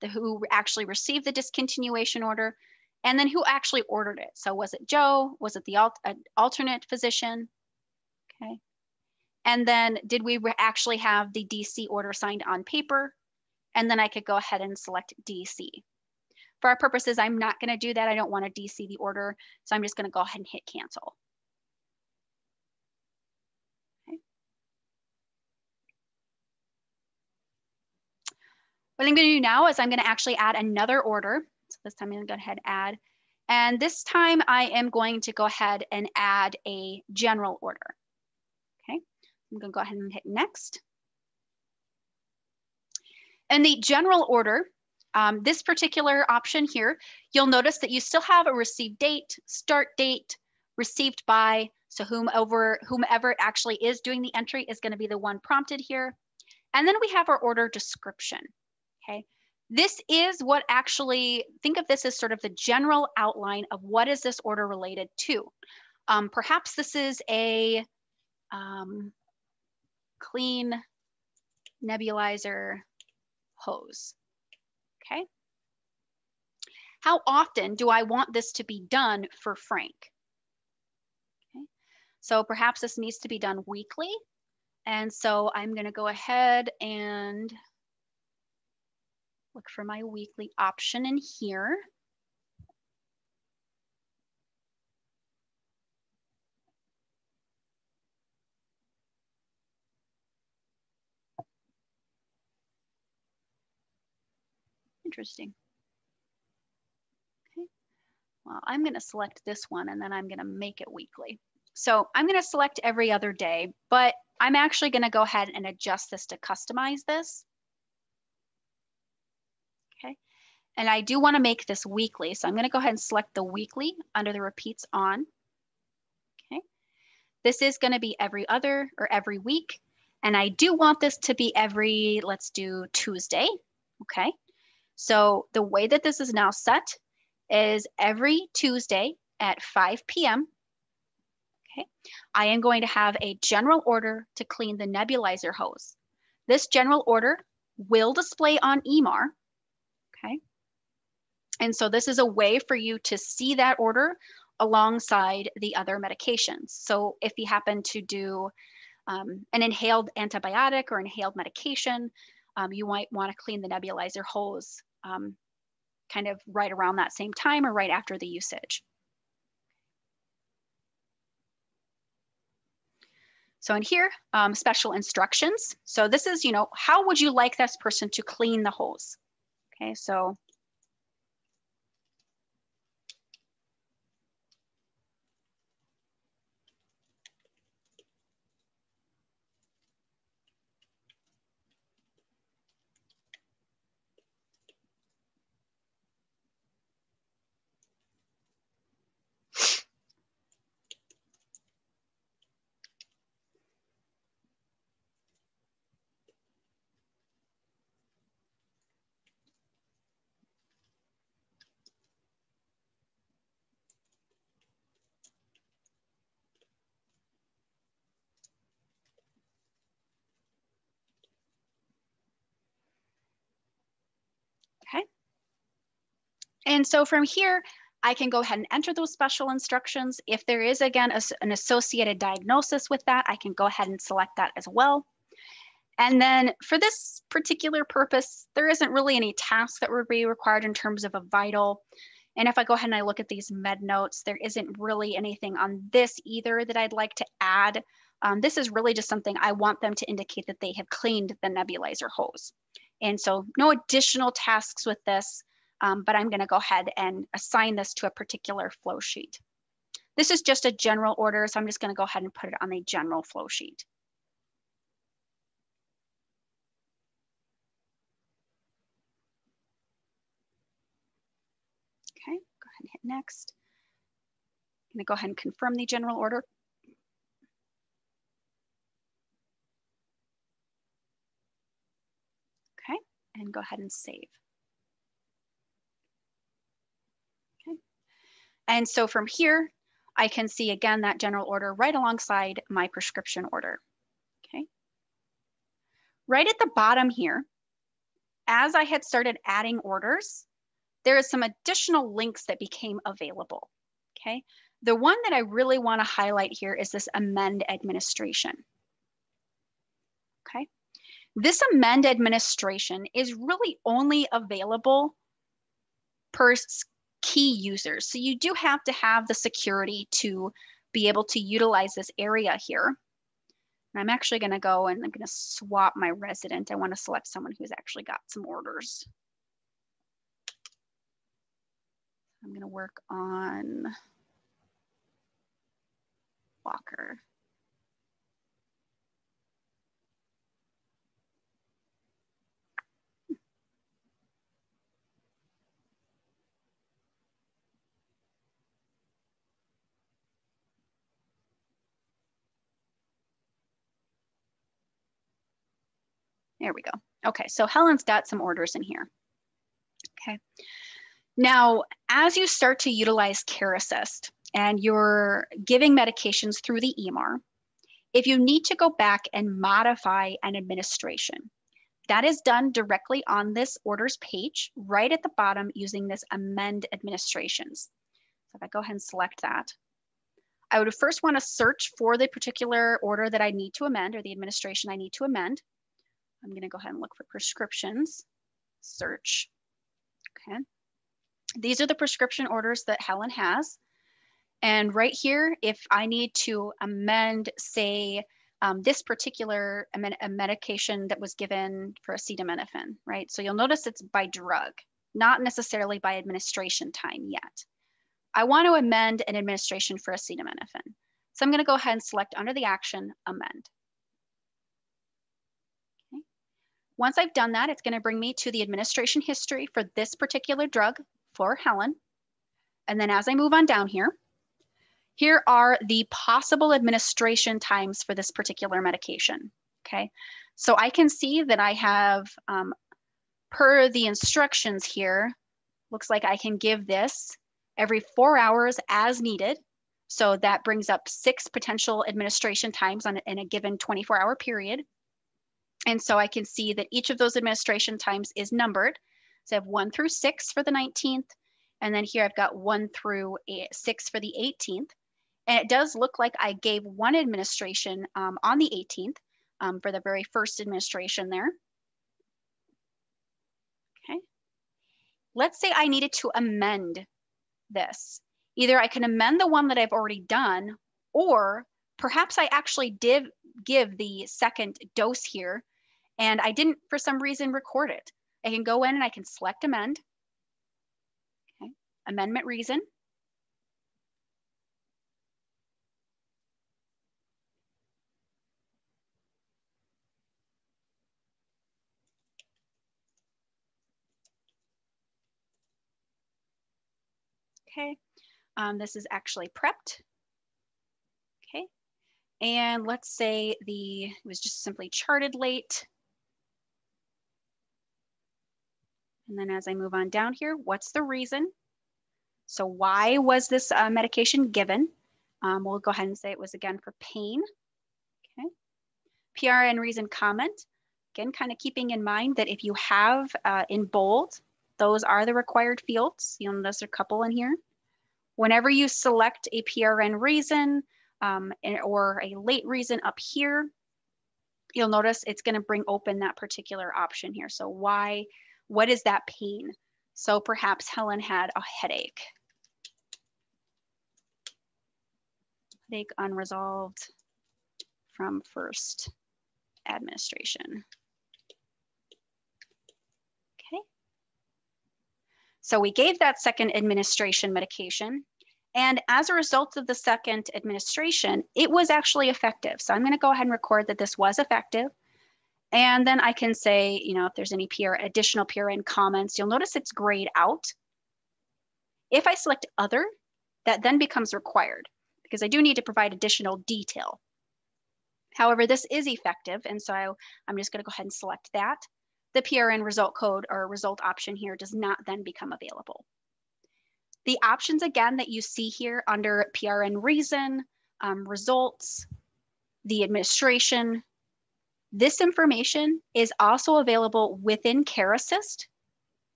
the who actually received the discontinuation order, and then who actually ordered it. So was it Joe? Was it the alt alternate physician? Okay. And then did we actually have the DC order signed on paper? And then I could go ahead and select DC. For our purposes, I'm not going to do that. I don't want to DC the order. So I'm just going to go ahead and hit cancel. Okay. What I'm to do now is I'm going to actually add another order. So this time I'm to go ahead and add. And this time I am going to go ahead and add a general order. Okay, I'm going to go ahead and hit next. And the general order, um, this particular option here, you'll notice that you still have a received date, start date, received by, so whomever, whomever actually is doing the entry is gonna be the one prompted here. And then we have our order description, okay? This is what actually, think of this as sort of the general outline of what is this order related to. Um, perhaps this is a um, clean nebulizer hose. Okay. How often do I want this to be done for Frank? Okay. So perhaps this needs to be done weekly. And so I'm going to go ahead and look for my weekly option in here. Interesting. Okay. Well, I'm going to select this one and then I'm going to make it weekly. So I'm going to select every other day, but I'm actually going to go ahead and adjust this to customize this. Okay. And I do want to make this weekly. So I'm going to go ahead and select the weekly under the repeats on. Okay. This is going to be every other or every week. And I do want this to be every, let's do Tuesday. Okay. So the way that this is now set is every Tuesday at 5 p.m. Okay, I am going to have a general order to clean the nebulizer hose. This general order will display on EMAR. Okay, and so this is a way for you to see that order alongside the other medications. So if you happen to do um, an inhaled antibiotic or inhaled medication, um, you might want to clean the nebulizer hose um, kind of right around that same time or right after the usage. So in here, um, special instructions. So this is, you know, how would you like this person to clean the hose? Okay, so And so from here, I can go ahead and enter those special instructions. If there is, again, a, an associated diagnosis with that, I can go ahead and select that as well. And then for this particular purpose, there isn't really any task that would be required in terms of a vital. And if I go ahead and I look at these med notes, there isn't really anything on this either that I'd like to add. Um, this is really just something I want them to indicate that they have cleaned the nebulizer hose. And so no additional tasks with this um, but I'm gonna go ahead and assign this to a particular flow sheet. This is just a general order, so I'm just gonna go ahead and put it on a general flow sheet. Okay, go ahead and hit next. I'm gonna go ahead and confirm the general order. Okay, and go ahead and save. And so from here, I can see again that general order right alongside my prescription order. Okay. Right at the bottom here, as I had started adding orders, there is some additional links that became available. Okay. The one that I really want to highlight here is this amend administration. Okay. This amend administration is really only available per key users. So you do have to have the security to be able to utilize this area here. And I'm actually gonna go and I'm gonna swap my resident. I wanna select someone who's actually got some orders. I'm gonna work on Walker. There we go. Okay, so Helen's got some orders in here. Okay. Now, as you start to utilize Care Assist and you're giving medications through the EMR, if you need to go back and modify an administration, that is done directly on this orders page right at the bottom using this amend administrations. So if I go ahead and select that, I would first want to search for the particular order that I need to amend or the administration I need to amend. I'm going to go ahead and look for prescriptions, search. Okay. These are the prescription orders that Helen has. And right here, if I need to amend, say, um, this particular a medication that was given for acetaminophen, right? So you'll notice it's by drug, not necessarily by administration time yet. I want to amend an administration for acetaminophen. So I'm going to go ahead and select under the action, amend. Once I've done that, it's gonna bring me to the administration history for this particular drug for Helen. And then as I move on down here, here are the possible administration times for this particular medication, okay? So I can see that I have, um, per the instructions here, looks like I can give this every four hours as needed. So that brings up six potential administration times on, in a given 24 hour period. And so I can see that each of those administration times is numbered. So I have one through six for the 19th. And then here I've got one through eight, six for the 18th. And it does look like I gave one administration um, on the 18th um, for the very first administration there. Okay. Let's say I needed to amend this. Either I can amend the one that I've already done, or perhaps I actually did give the second dose here and I didn't for some reason record it. I can go in and I can select amend. Okay. Amendment reason. Okay, um, this is actually prepped. Okay, and let's say the, it was just simply charted late. And then as I move on down here, what's the reason? So why was this uh, medication given? Um, we'll go ahead and say it was again for pain. Okay. PRN reason comment. Again, kind of keeping in mind that if you have uh, in bold, those are the required fields. You'll notice a couple in here. Whenever you select a PRN reason um, or a late reason up here, you'll notice it's going to bring open that particular option here. So why what is that pain? So perhaps Helen had a headache. Headache unresolved from first administration. Okay. So we gave that second administration medication. And as a result of the second administration, it was actually effective. So I'm going to go ahead and record that this was effective. And then I can say, you know, if there's any PR, additional PRN comments, you'll notice it's grayed out. If I select other, that then becomes required because I do need to provide additional detail. However, this is effective, and so I'm just gonna go ahead and select that. The PRN result code or result option here does not then become available. The options again that you see here under PRN reason, um, results, the administration, this information is also available within Care Assist.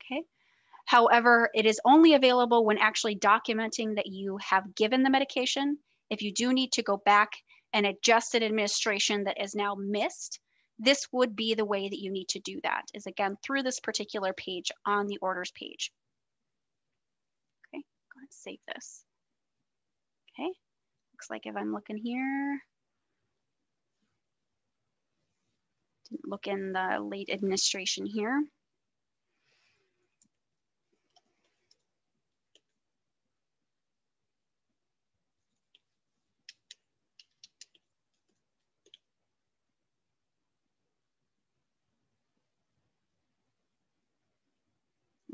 Okay. However, it is only available when actually documenting that you have given the medication. If you do need to go back and adjust an administration that is now missed, this would be the way that you need to do that is again through this particular page on the orders page. Let's save this. Okay, looks like if I'm looking here, didn't look in the late administration here.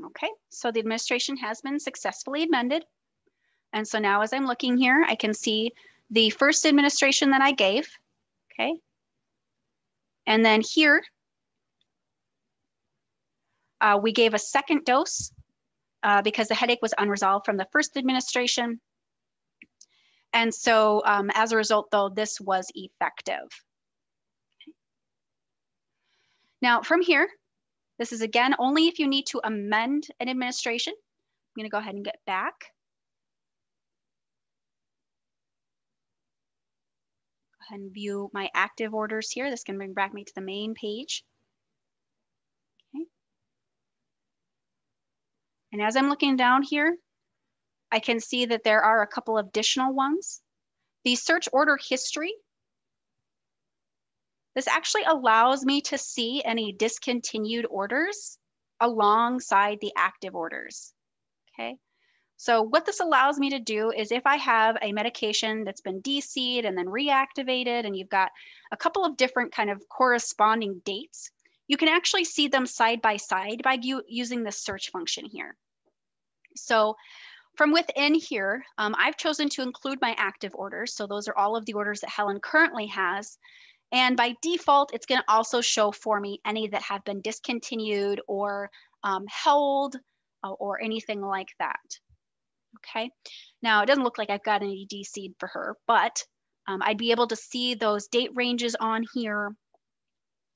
Okay, so the administration has been successfully amended. And so now as I'm looking here, I can see the first administration that I gave, okay? And then here, uh, we gave a second dose uh, because the headache was unresolved from the first administration. And so um, as a result, though, this was effective. Okay. Now from here, this is again, only if you need to amend an administration. I'm gonna go ahead and get back. Go ahead and view my active orders here. This can bring back me to the main page. Okay. And as I'm looking down here, I can see that there are a couple of additional ones. The search order history this actually allows me to see any discontinued orders alongside the active orders, okay? So what this allows me to do is if I have a medication that's been DC'd and then reactivated and you've got a couple of different kind of corresponding dates, you can actually see them side by side by using the search function here. So from within here, um, I've chosen to include my active orders. So those are all of the orders that Helen currently has. And by default, it's going to also show for me any that have been discontinued or um, held uh, or anything like that. Okay, now it doesn't look like I've got any DC'd for her, but um, I'd be able to see those date ranges on here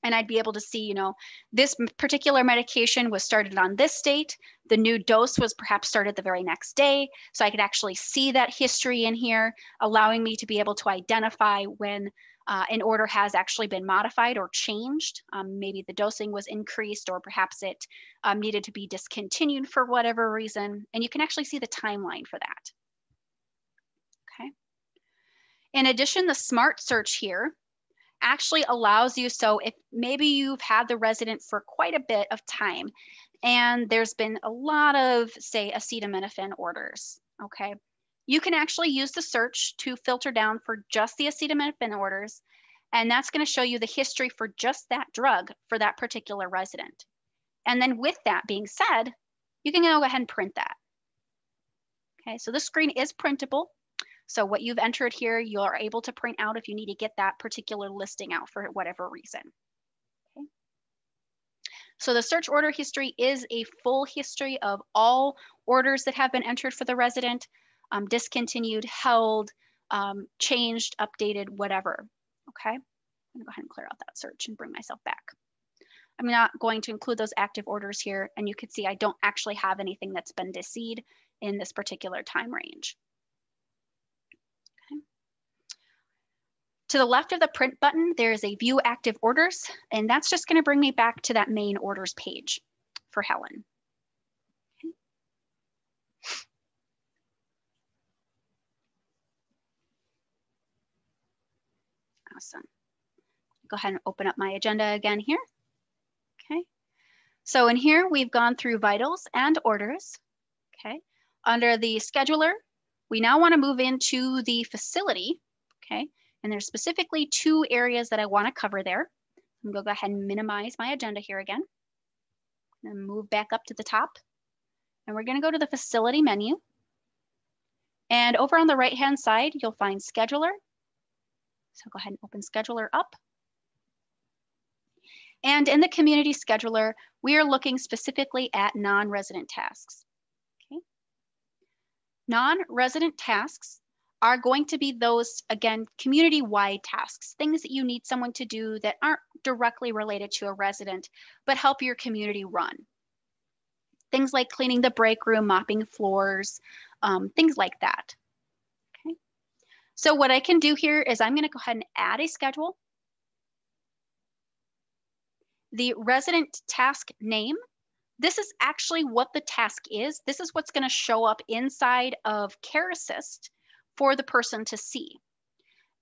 and I'd be able to see, you know, this particular medication was started on this date. The new dose was perhaps started the very next day. So I could actually see that history in here, allowing me to be able to identify when uh, an order has actually been modified or changed. Um, maybe the dosing was increased or perhaps it um, needed to be discontinued for whatever reason. And you can actually see the timeline for that. Okay. In addition, the smart search here actually allows you, so if maybe you've had the resident for quite a bit of time and there's been a lot of, say, acetaminophen orders, okay? You can actually use the search to filter down for just the acetaminophen orders, and that's going to show you the history for just that drug for that particular resident. And then with that being said, you can go ahead and print that. Okay, so the screen is printable. So what you've entered here, you are able to print out if you need to get that particular listing out for whatever reason. Okay. So the search order history is a full history of all orders that have been entered for the resident um, discontinued, held, um, changed, updated, whatever. Okay, I'm gonna go ahead and clear out that search and bring myself back. I'm not going to include those active orders here, and you can see I don't actually have anything that's been DC'd in this particular time range. Okay. To the left of the print button, there is a view active orders, and that's just gonna bring me back to that main orders page for Helen. Awesome. Go ahead and open up my agenda again here. Okay. So in here, we've gone through vitals and orders. Okay. Under the scheduler, we now want to move into the facility. Okay. And there's specifically two areas that I want to cover there. I'm going to go ahead and minimize my agenda here again. And move back up to the top. And we're going to go to the facility menu. And over on the right hand side, you'll find scheduler so go ahead and open scheduler up. And in the community scheduler, we are looking specifically at non-resident tasks. Okay. Non-resident tasks are going to be those, again, community-wide tasks, things that you need someone to do that aren't directly related to a resident, but help your community run. Things like cleaning the break room, mopping floors, um, things like that. So what I can do here is I'm gonna go ahead and add a schedule. The resident task name, this is actually what the task is. This is what's going to show up inside of Care Assist for the person to see.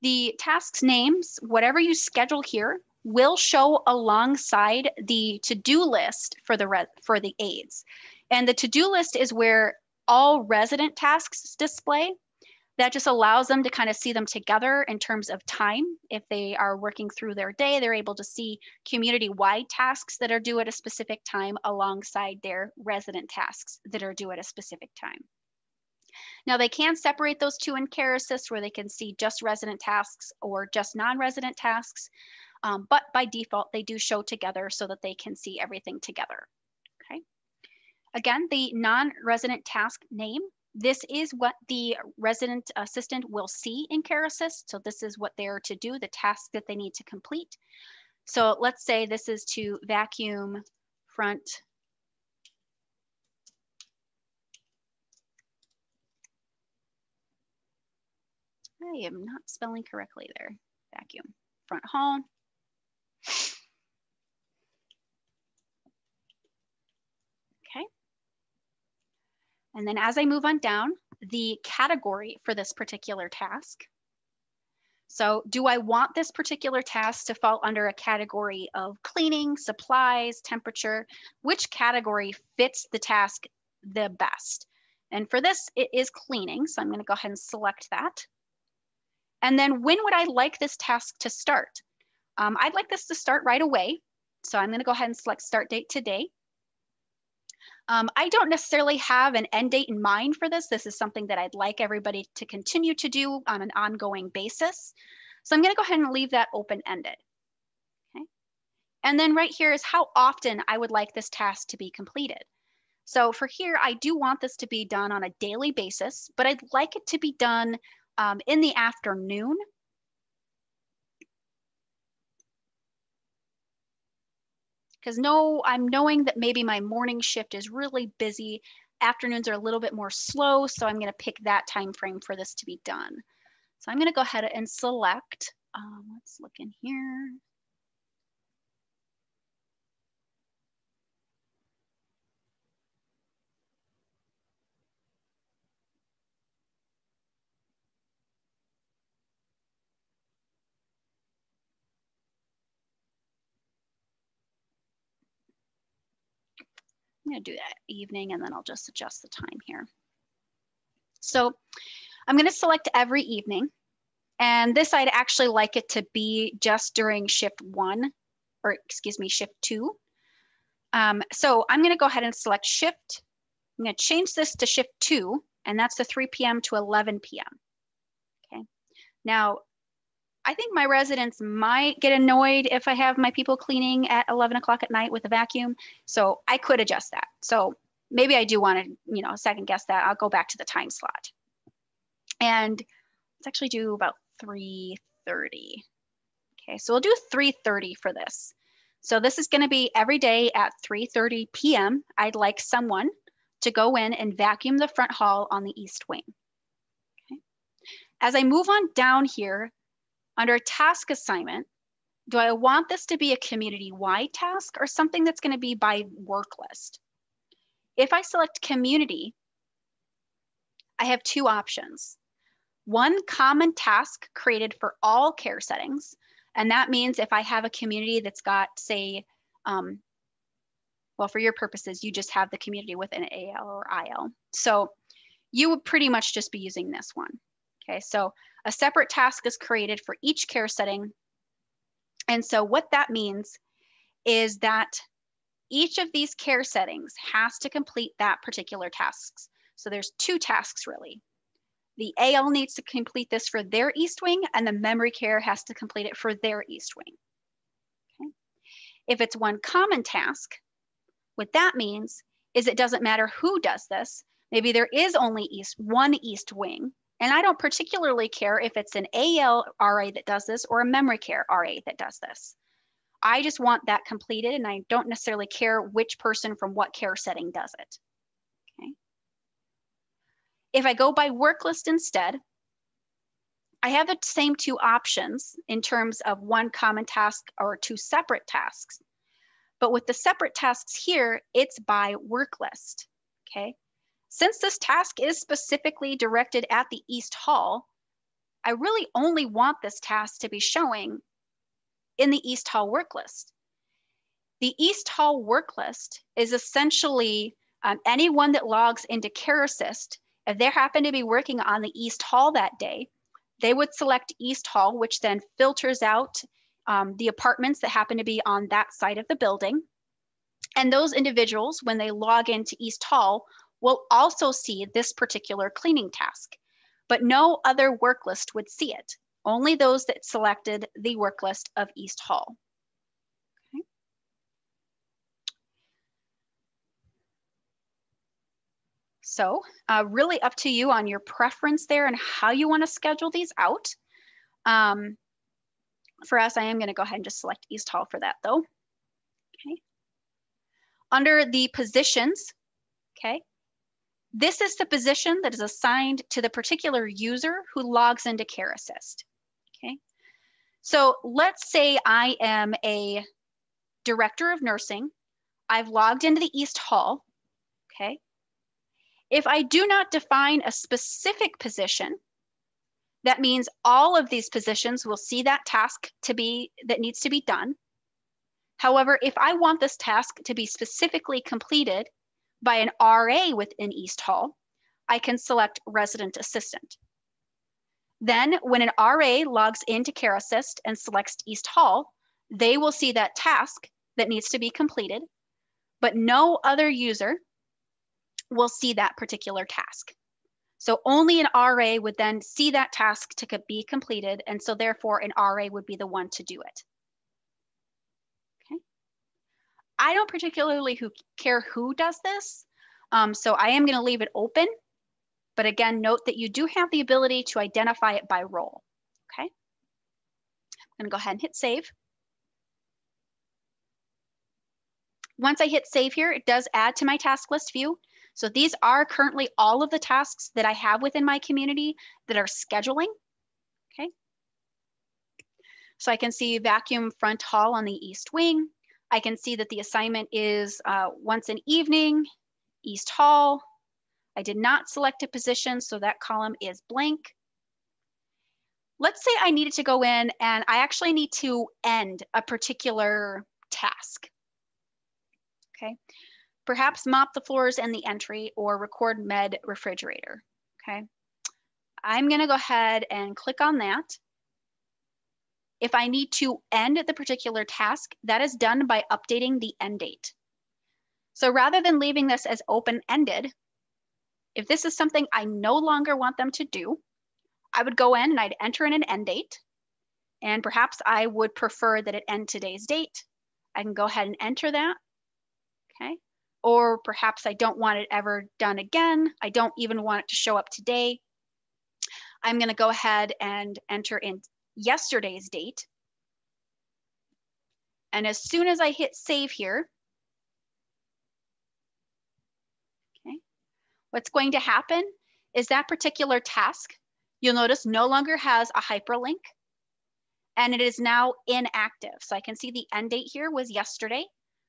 The tasks names, whatever you schedule here, will show alongside the to-do list for the for the aides. And the to-do list is where all resident tasks display. That just allows them to kind of see them together in terms of time. If they are working through their day, they're able to see community-wide tasks that are due at a specific time alongside their resident tasks that are due at a specific time. Now they can separate those two in Care Assist where they can see just resident tasks or just non-resident tasks. Um, but by default, they do show together so that they can see everything together. Okay. Again, the non-resident task name this is what the resident assistant will see in Care Assist. So this is what they're to do, the task that they need to complete. So let's say this is to vacuum front I am not spelling correctly there. Vacuum front hall. And then as I move on down, the category for this particular task. So do I want this particular task to fall under a category of cleaning, supplies, temperature? Which category fits the task the best? And for this, it is cleaning. So I'm gonna go ahead and select that. And then when would I like this task to start? Um, I'd like this to start right away. So I'm gonna go ahead and select start date today. Um, I don't necessarily have an end date in mind for this. This is something that I'd like everybody to continue to do on an ongoing basis. So I'm gonna go ahead and leave that open-ended. Okay. And then right here is how often I would like this task to be completed. So for here, I do want this to be done on a daily basis, but I'd like it to be done um, in the afternoon because no, I'm knowing that maybe my morning shift is really busy. Afternoons are a little bit more slow, so I'm gonna pick that time frame for this to be done. So I'm gonna go ahead and select, um, let's look in here. I'm going to do that evening and then I'll just adjust the time here. So I'm going to select every evening. And this I'd actually like it to be just during shift one, or excuse me, shift two. Um, so I'm going to go ahead and select shift. I'm going to change this to shift two, and that's the 3 p.m. to 11 p.m. Okay. Now, I think my residents might get annoyed if I have my people cleaning at 11 o'clock at night with a vacuum. So I could adjust that. So maybe I do want to, you know, second guess that. I'll go back to the time slot. And let's actually do about 3.30. Okay, so we'll do 3.30 for this. So this is gonna be every day at 3.30 p.m. I'd like someone to go in and vacuum the front hall on the east wing. Okay. As I move on down here, under task assignment, do I want this to be a community-wide task or something that's going to be by work list? If I select community, I have two options. One common task created for all care settings. And that means if I have a community that's got, say, um, well, for your purposes, you just have the community with an AL or IL. So you would pretty much just be using this one. Okay, so a separate task is created for each care setting. And so what that means is that each of these care settings has to complete that particular tasks. So there's two tasks really. The AL needs to complete this for their East Wing and the memory care has to complete it for their East Wing. Okay. If it's one common task, what that means is it doesn't matter who does this. Maybe there is only East one East Wing and I don't particularly care if it's an AL RA that does this or a memory care RA that does this. I just want that completed and I don't necessarily care which person from what care setting does it. Okay. If I go by work list instead, I have the same two options in terms of one common task or two separate tasks. But with the separate tasks here, it's by work list, okay? Since this task is specifically directed at the East Hall, I really only want this task to be showing in the East Hall work list. The East Hall work list is essentially um, anyone that logs into CareAssist, if they happen to be working on the East Hall that day, they would select East Hall, which then filters out um, the apartments that happen to be on that side of the building. And those individuals, when they log into East Hall, will also see this particular cleaning task, but no other work list would see it. Only those that selected the work list of East Hall. Okay. So uh, really up to you on your preference there and how you wanna schedule these out. Um, for us, I am gonna go ahead and just select East Hall for that though. Okay. Under the positions, okay, this is the position that is assigned to the particular user who logs into CareAssist. Okay. So let's say I am a director of nursing. I've logged into the East Hall. Okay. If I do not define a specific position, that means all of these positions will see that task to be that needs to be done. However, if I want this task to be specifically completed by an RA within East Hall, I can select resident assistant. Then when an RA logs into CareAssist and selects East Hall, they will see that task that needs to be completed, but no other user will see that particular task. So only an RA would then see that task to be completed, and so therefore an RA would be the one to do it. Okay. I don't particularly who care who does this, um, so I am gonna leave it open but again, note that you do have the ability to identify it by role, okay? I'm gonna go ahead and hit save. Once I hit save here, it does add to my task list view. So these are currently all of the tasks that I have within my community that are scheduling, okay? So I can see vacuum front hall on the east wing. I can see that the assignment is uh, once an evening, East Hall, I did not select a position, so that column is blank. Let's say I needed to go in and I actually need to end a particular task. Okay, perhaps mop the floors in the entry or record med refrigerator. Okay, I'm gonna go ahead and click on that. If I need to end the particular task, that is done by updating the end date. So rather than leaving this as open-ended, if this is something I no longer want them to do, I would go in and I'd enter in an end date. And perhaps I would prefer that it end today's date. I can go ahead and enter that. Okay. Or perhaps I don't want it ever done again. I don't even want it to show up today. I'm going to go ahead and enter in yesterday's date. And as soon as I hit save here, okay, what's going to happen is that particular task, you'll notice no longer has a hyperlink and it is now inactive. So I can see the end date here was yesterday,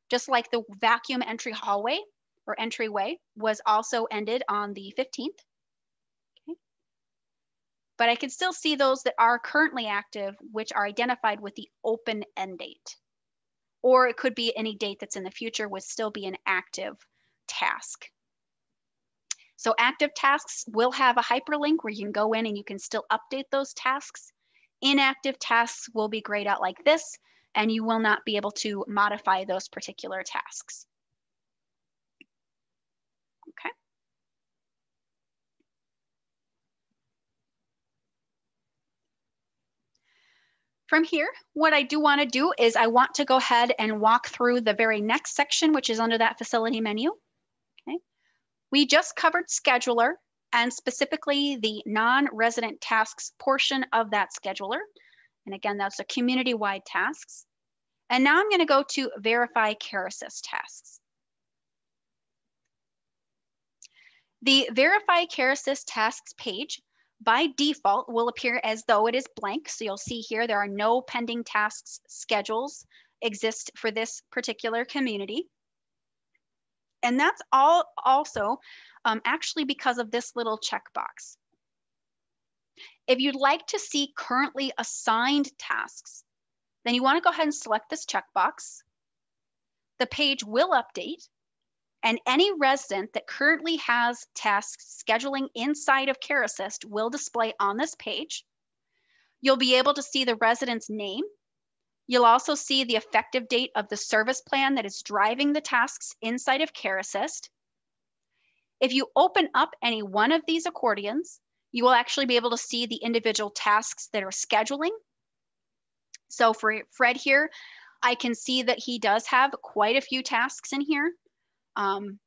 just like the vacuum entry hallway or entryway was also ended on the 15th. But I can still see those that are currently active, which are identified with the open end date. Or it could be any date that's in the future would still be an active task. So active tasks will have a hyperlink where you can go in and you can still update those tasks. Inactive tasks will be grayed out like this, and you will not be able to modify those particular tasks. Okay. From here, what I do want to do is I want to go ahead and walk through the very next section, which is under that facility menu. Okay. We just covered scheduler and specifically the non-resident tasks portion of that scheduler. And again, that's the community-wide tasks. And now I'm gonna go to verify care assist tasks. The verify care assist tasks page by default will appear as though it is blank. So you'll see here there are no pending tasks schedules exist for this particular community. And that's all also um, actually because of this little checkbox. If you'd like to see currently assigned tasks, then you want to go ahead and select this checkbox. The page will update and any resident that currently has tasks scheduling inside of Care Assist will display on this page. You'll be able to see the resident's name. You'll also see the effective date of the service plan that is driving the tasks inside of Care Assist. If you open up any one of these accordions, you will actually be able to see the individual tasks that are scheduling. So for Fred here, I can see that he does have quite a few tasks in here. Um,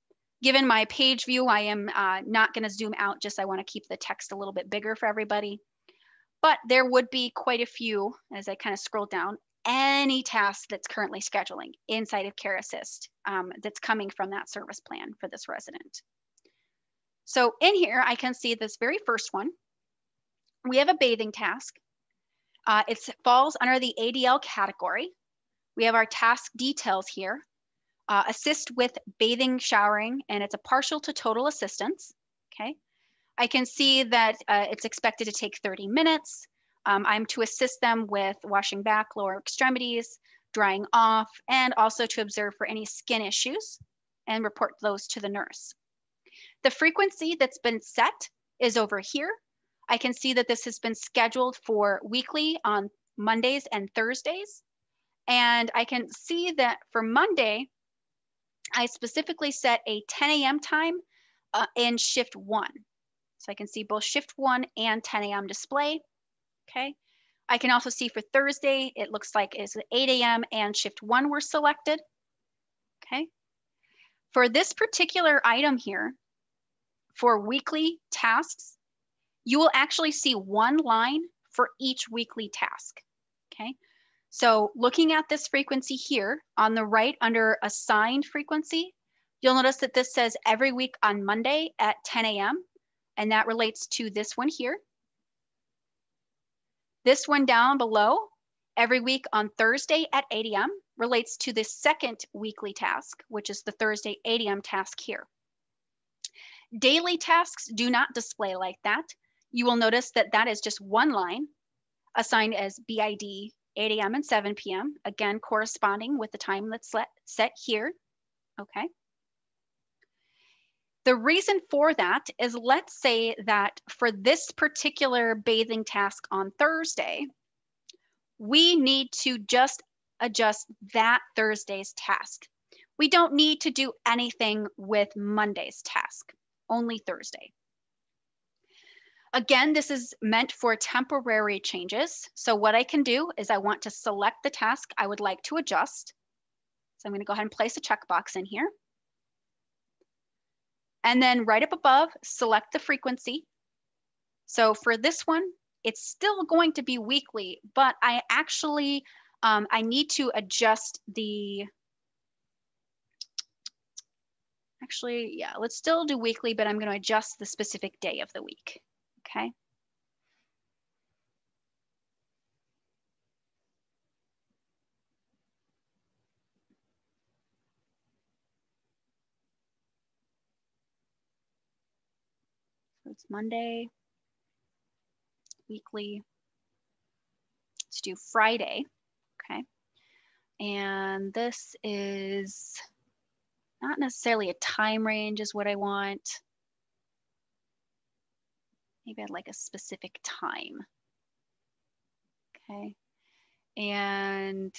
given my page view, I am uh, not going to zoom out, just I want to keep the text a little bit bigger for everybody. But there would be quite a few as I kind of scroll down, any task that's currently scheduling inside of Care Assist um, that's coming from that service plan for this resident. So in here, I can see this very first one. We have a bathing task. Uh, it falls under the ADL category. We have our task details here uh, assist with bathing, showering, and it's a partial to total assistance. Okay. I can see that uh, it's expected to take 30 minutes. Um, I'm to assist them with washing back lower extremities, drying off, and also to observe for any skin issues and report those to the nurse. The frequency that's been set is over here. I can see that this has been scheduled for weekly on Mondays and Thursdays. And I can see that for Monday, I specifically set a 10 a.m. time uh, in shift one. So I can see both shift one and 10 a.m. display. Okay. I can also see for Thursday, it looks like it's 8 a.m. and shift one were selected. Okay. For this particular item here, for weekly tasks, you will actually see one line for each weekly task. Okay. So looking at this frequency here on the right under assigned frequency, you'll notice that this says every week on Monday at 10 a.m. And that relates to this one here. This one down below, every week on Thursday at 8 a.m. relates to the second weekly task, which is the Thursday 8 a.m. task here. Daily tasks do not display like that. You will notice that that is just one line assigned as BID 8 a.m. and 7 p.m., again, corresponding with the time that's set, set here, okay? The reason for that is let's say that for this particular bathing task on Thursday, we need to just adjust that Thursday's task. We don't need to do anything with Monday's task, only Thursday. Again, this is meant for temporary changes. So what I can do is I want to select the task I would like to adjust. So I'm gonna go ahead and place a checkbox in here. And then right up above, select the frequency. So for this one, it's still going to be weekly, but I actually, um, I need to adjust the, actually, yeah, let's still do weekly, but I'm gonna adjust the specific day of the week okay? So it's Monday, weekly. Let's do Friday, okay? And this is not necessarily a time range is what I want. Maybe I'd like a specific time. Okay. And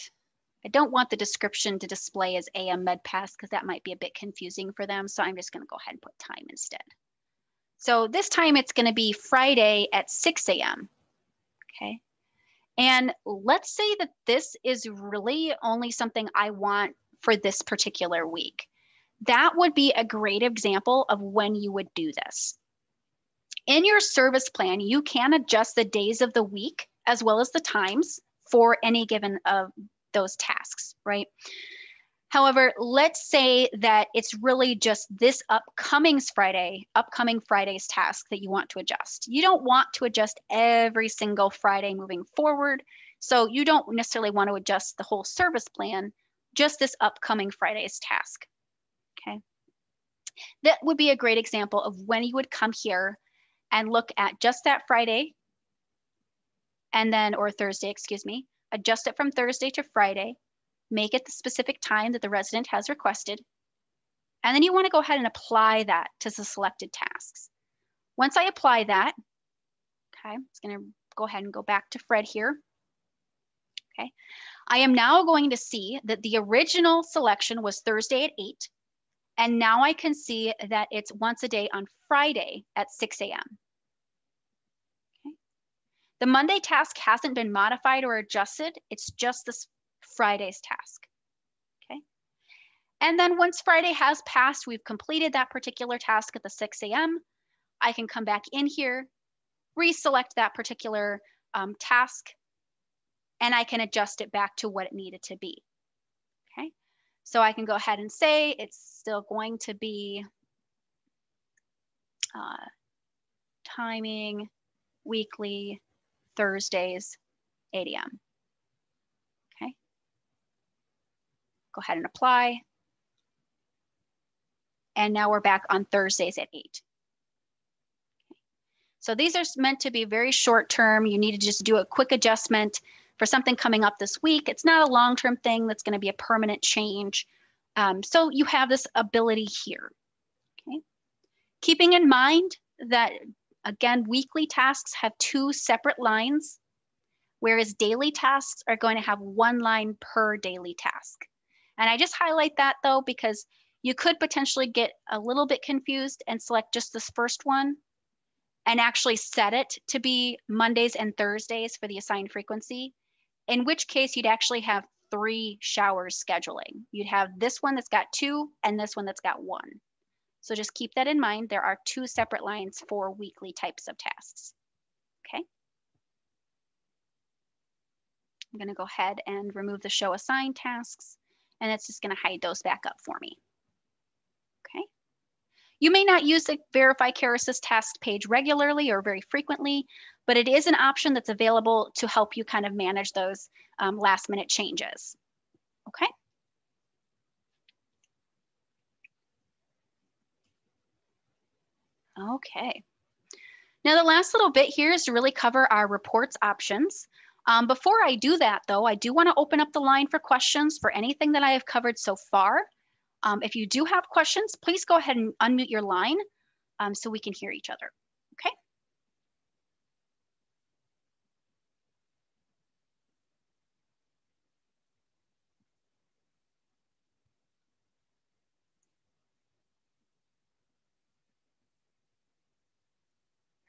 I don't want the description to display as AM MedPass because that might be a bit confusing for them. So I'm just going to go ahead and put time instead. So this time it's going to be Friday at 6 a.m. Okay. And let's say that this is really only something I want for this particular week. That would be a great example of when you would do this. In your service plan, you can adjust the days of the week as well as the times for any given of those tasks, right? However, let's say that it's really just this upcoming Friday, upcoming Friday's task that you want to adjust. You don't want to adjust every single Friday moving forward. So you don't necessarily want to adjust the whole service plan, just this upcoming Friday's task. Okay. That would be a great example of when you would come here and look at just that Friday and then, or Thursday, excuse me, adjust it from Thursday to Friday, make it the specific time that the resident has requested, and then you want to go ahead and apply that to the selected tasks. Once I apply that, okay, I'm just going to go ahead and go back to Fred here. Okay, I am now going to see that the original selection was Thursday at 8, and now I can see that it's once a day on Friday at 6 a.m. Okay. The Monday task hasn't been modified or adjusted. It's just this Friday's task. Okay. And then once Friday has passed, we've completed that particular task at the 6 a.m. I can come back in here, reselect that particular um, task, and I can adjust it back to what it needed to be. So I can go ahead and say it's still going to be uh, timing weekly Thursdays, 8 a.m. Okay. Go ahead and apply. And now we're back on Thursdays at 8. Okay. So these are meant to be very short term. You need to just do a quick adjustment for something coming up this week. It's not a long-term thing that's going to be a permanent change. Um, so you have this ability here. Okay. Keeping in mind that, again, weekly tasks have two separate lines, whereas daily tasks are going to have one line per daily task. And I just highlight that though, because you could potentially get a little bit confused and select just this first one and actually set it to be Mondays and Thursdays for the assigned frequency in which case you'd actually have three showers scheduling. You'd have this one that's got two and this one that's got one. So just keep that in mind. There are two separate lines for weekly types of tasks. Okay. I'm going to go ahead and remove the show assigned tasks, and it's just going to hide those back up for me. Okay. You may not use the Verify Care Assist task page regularly or very frequently, but it is an option that's available to help you kind of manage those um, last minute changes. Okay. Okay. Now the last little bit here is to really cover our reports options. Um, before I do that though, I do wanna open up the line for questions for anything that I have covered so far. Um, if you do have questions, please go ahead and unmute your line um, so we can hear each other, okay?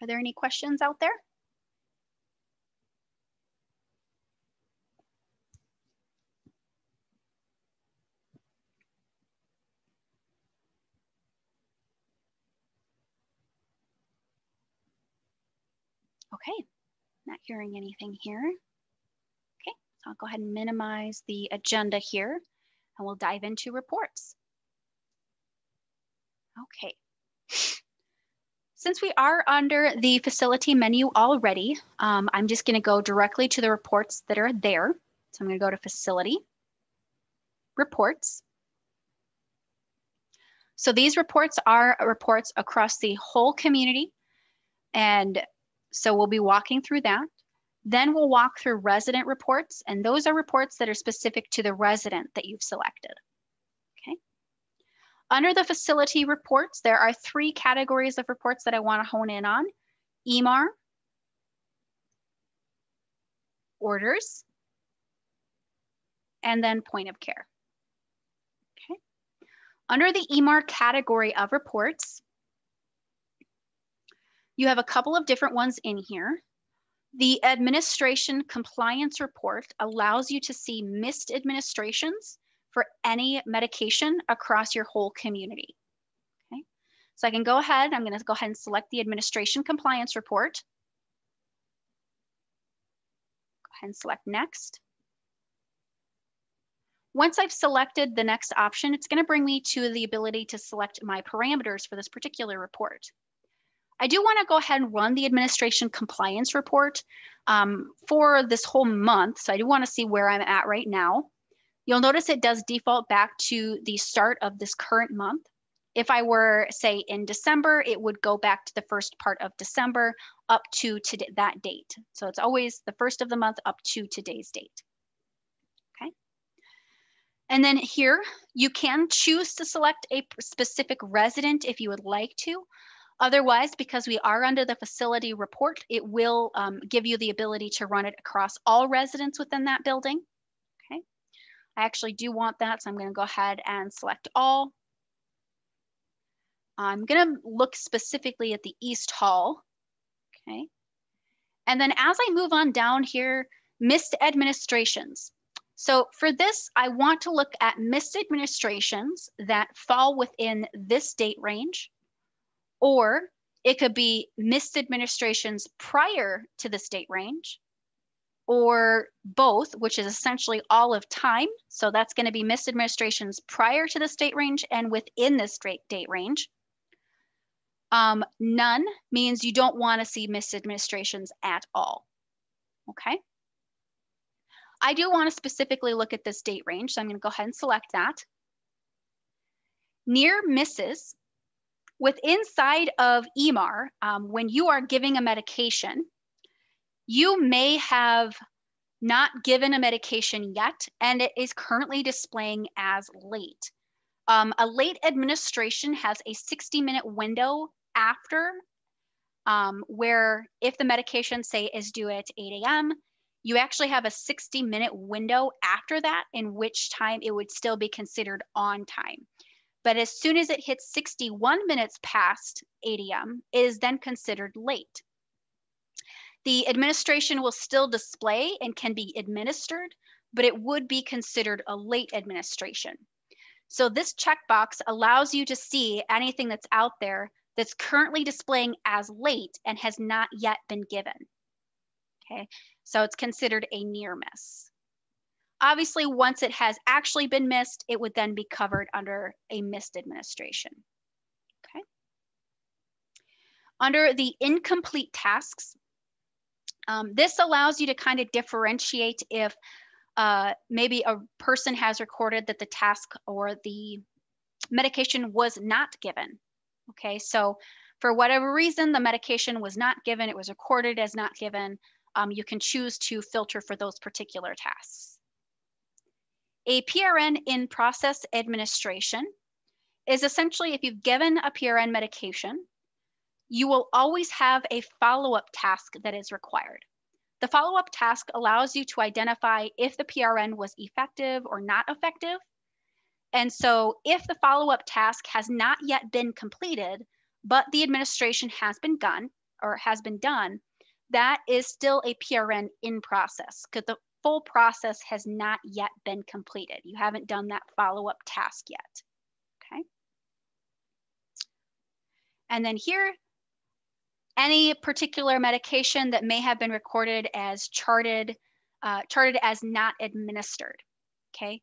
Are there any questions out there? Okay, not hearing anything here. Okay, so I'll go ahead and minimize the agenda here and we'll dive into reports. Okay. Since we are under the facility menu already, um, I'm just gonna go directly to the reports that are there. So I'm gonna go to facility, reports. So these reports are reports across the whole community and so we'll be walking through that. Then we'll walk through resident reports, and those are reports that are specific to the resident that you've selected. Under the facility reports, there are three categories of reports that I want to hone in on. EMAR, orders, and then point of care. Okay. Under the EMAR category of reports, you have a couple of different ones in here. The administration compliance report allows you to see missed administrations for any medication across your whole community. Okay, so I can go ahead, I'm gonna go ahead and select the administration compliance report. Go ahead and select next. Once I've selected the next option, it's gonna bring me to the ability to select my parameters for this particular report. I do want to go ahead and run the administration compliance report um, for this whole month. So I do want to see where I'm at right now. You'll notice it does default back to the start of this current month. If I were, say, in December, it would go back to the first part of December up to, to that date. So it's always the first of the month up to today's date. Okay. And then here, you can choose to select a specific resident if you would like to. Otherwise, because we are under the facility report, it will um, give you the ability to run it across all residents within that building. I actually do want that, so I'm going to go ahead and select all. I'm going to look specifically at the East Hall. Okay, and then as I move on down here, missed administrations. So for this, I want to look at missed administrations that fall within this date range or it could be missed administrations prior to the state range, or both, which is essentially all of time. So that's going to be missed administrations prior to the state range and within the straight date range. Um, none means you don't want to see missed administrations at all. Okay. I do want to specifically look at this date range, so I'm going to go ahead and select that. Near misses with inside of EMAR, um, when you are giving a medication, you may have not given a medication yet, and it is currently displaying as late. Um, a late administration has a 60 minute window after um, where if the medication say is due at 8 a.m., you actually have a 60 minute window after that in which time it would still be considered on time. But as soon as it hits 61 minutes past 8 a.m., it is then considered late. The administration will still display and can be administered, but it would be considered a late administration. So this checkbox allows you to see anything that's out there that's currently displaying as late and has not yet been given. Okay, so it's considered a near miss. Obviously, once it has actually been missed, it would then be covered under a missed administration. Okay. Under the incomplete tasks, um, this allows you to kind of differentiate if uh, maybe a person has recorded that the task or the medication was not given. Okay, so for whatever reason, the medication was not given, it was recorded as not given, um, you can choose to filter for those particular tasks. A PRN in process administration is essentially if you've given a PRN medication, you will always have a follow-up task that is required. The follow-up task allows you to identify if the PRN was effective or not effective. And so if the follow-up task has not yet been completed, but the administration has been done or has been done, that is still a PRN in process because the full process has not yet been completed. You haven't done that follow-up task yet, okay? And then here, any particular medication that may have been recorded as charted, uh, charted as not administered, okay?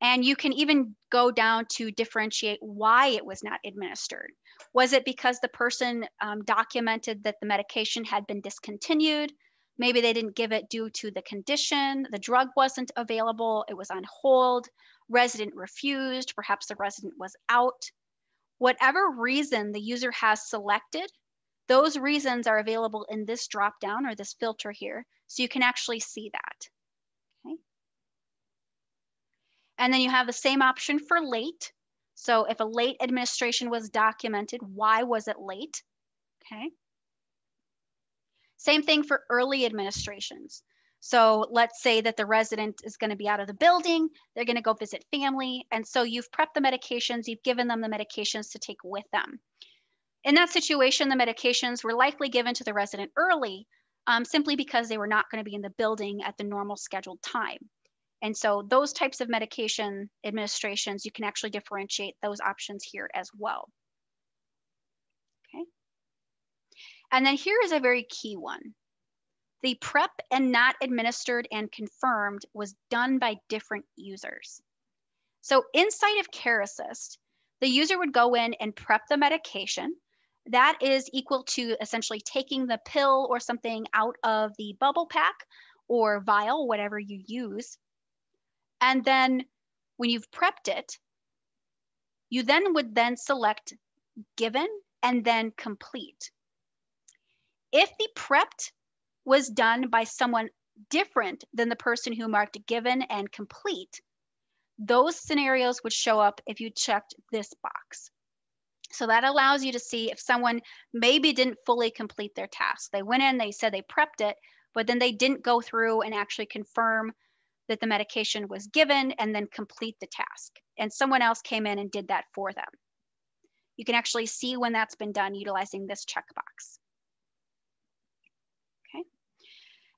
And you can even go down to differentiate why it was not administered. Was it because the person um, documented that the medication had been discontinued? Maybe they didn't give it due to the condition, the drug wasn't available, it was on hold, resident refused, perhaps the resident was out. Whatever reason the user has selected, those reasons are available in this drop down or this filter here, so you can actually see that. Okay. And then you have the same option for late. So if a late administration was documented, why was it late? Okay. Same thing for early administrations. So let's say that the resident is going to be out of the building, they're going to go visit family. And so you've prepped the medications, you've given them the medications to take with them. In that situation, the medications were likely given to the resident early um, simply because they were not going to be in the building at the normal scheduled time. And so those types of medication administrations, you can actually differentiate those options here as well. Okay. And then here is a very key one. The prep and not administered and confirmed was done by different users. So inside of Care Assist, the user would go in and prep the medication. That is equal to essentially taking the pill or something out of the bubble pack or vial, whatever you use. And then when you've prepped it, you then would then select given and then complete. If the prepped was done by someone different than the person who marked given and complete, those scenarios would show up if you checked this box. So that allows you to see if someone maybe didn't fully complete their task. They went in, they said they prepped it, but then they didn't go through and actually confirm that the medication was given and then complete the task. And someone else came in and did that for them. You can actually see when that's been done utilizing this checkbox. Okay.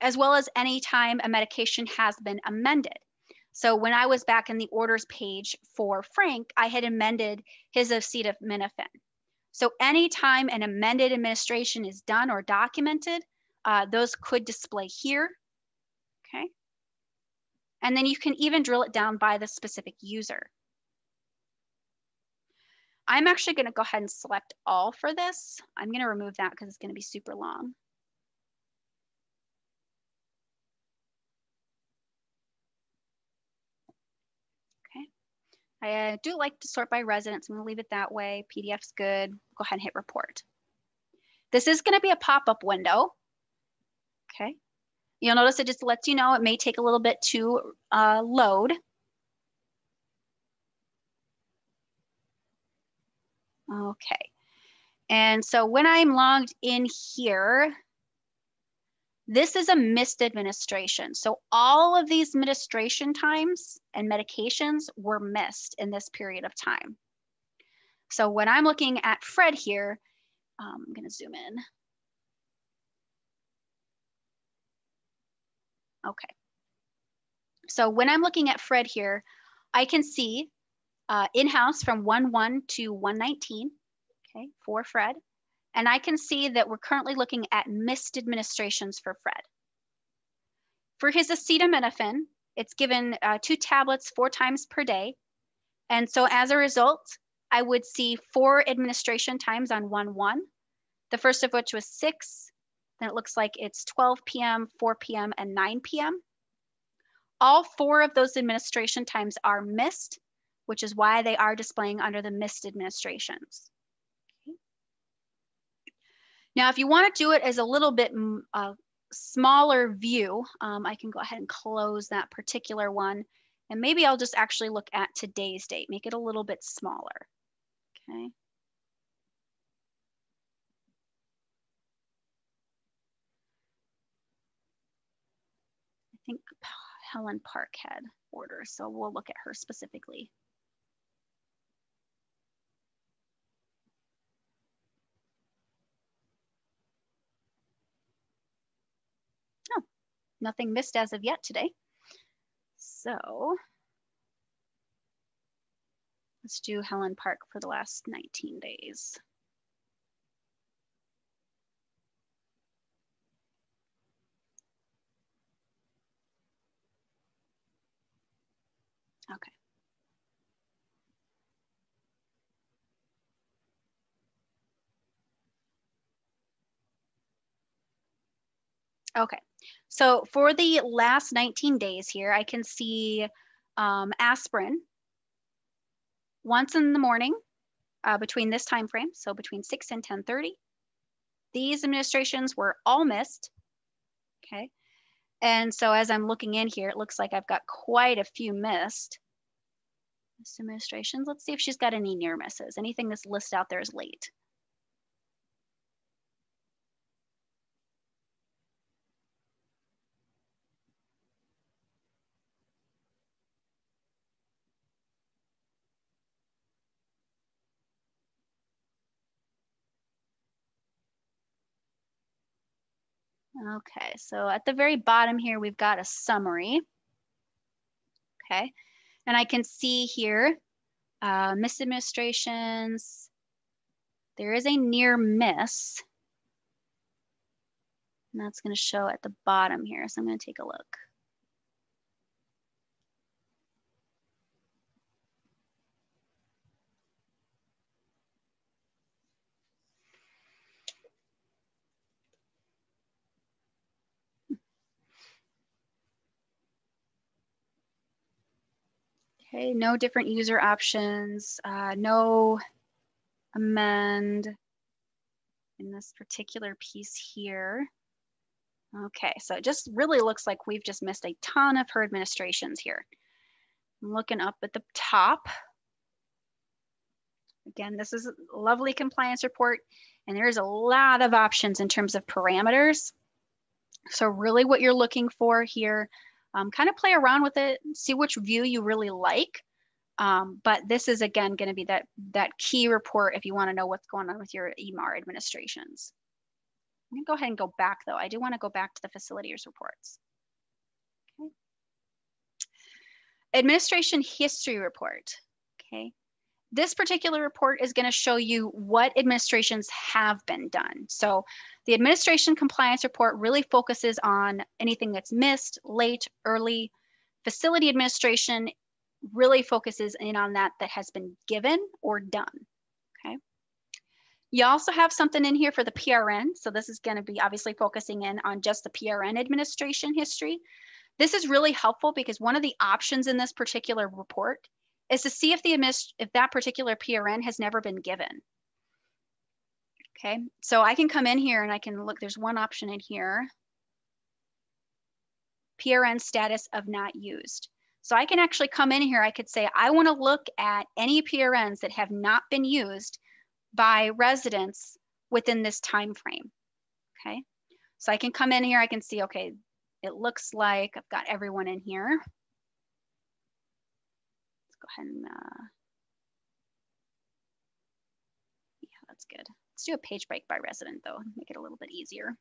As well as any time a medication has been amended. So when I was back in the orders page for Frank, I had amended his acetaminophen. So anytime an amended administration is done or documented, uh, those could display here, okay? And then you can even drill it down by the specific user. I'm actually gonna go ahead and select all for this. I'm gonna remove that because it's gonna be super long. I uh, do like to sort by residence. I'm gonna leave it that way. PDF's good. Go ahead and hit report. This is gonna be a pop-up window. Okay. You'll notice it just lets you know it may take a little bit to uh, load. Okay. And so when I'm logged in here, this is a missed administration. So all of these administration times and medications were missed in this period of time. So when I'm looking at Fred here, um, I'm gonna zoom in. Okay. So when I'm looking at Fred here, I can see uh, in-house from 1-1 to 119, okay, for Fred. And I can see that we're currently looking at missed administrations for Fred. For his acetaminophen, it's given uh, two tablets four times per day. And so as a result, I would see four administration times on 1-1, the first of which was six, then it looks like it's 12 p.m., 4 p.m., and 9 p.m. All four of those administration times are missed, which is why they are displaying under the missed administrations. Now, if you want to do it as a little bit uh, smaller view, um, I can go ahead and close that particular one. And maybe I'll just actually look at today's date, make it a little bit smaller. Okay. I think Helen Park had orders, so we'll look at her specifically. Nothing missed as of yet today. So let's do Helen Park for the last 19 days. Okay. Okay, so for the last 19 days here, I can see um, aspirin once in the morning uh, between this time frame, so between 6 and 10.30. These administrations were all missed, okay? And so as I'm looking in here, it looks like I've got quite a few missed. Missed administrations. Let's see if she's got any near misses. Anything that's listed out there is late. Okay, so at the very bottom here, we've got a summary. Okay, and I can see here, uh, misadministrations. There is a near miss. And that's gonna show at the bottom here. So I'm gonna take a look. Okay, no different user options, uh, no amend in this particular piece here. Okay, so it just really looks like we've just missed a ton of her administrations here. I'm looking up at the top. Again, this is a lovely compliance report, and there's a lot of options in terms of parameters. So really what you're looking for here, um, kind of play around with it, see which view you really like. Um, but this is again going to be that, that key report if you want to know what's going on with your EMAR administrations. I'm going to go ahead and go back though. I do want to go back to the facilitators reports. Okay. Administration history report. Okay. This particular report is going to show you what administrations have been done. So the administration compliance report really focuses on anything that's missed, late, early. Facility administration really focuses in on that that has been given or done, okay? You also have something in here for the PRN. So this is gonna be obviously focusing in on just the PRN administration history. This is really helpful because one of the options in this particular report is to see if the if that particular PRN has never been given. Okay, so I can come in here and I can look, there's one option in here. PRN status of not used. So I can actually come in here, I could say, I wanna look at any PRNs that have not been used by residents within this time frame, okay? So I can come in here, I can see, okay, it looks like I've got everyone in here. And, uh, yeah, that's good. Let's do a page break by resident though, make it a little bit easier.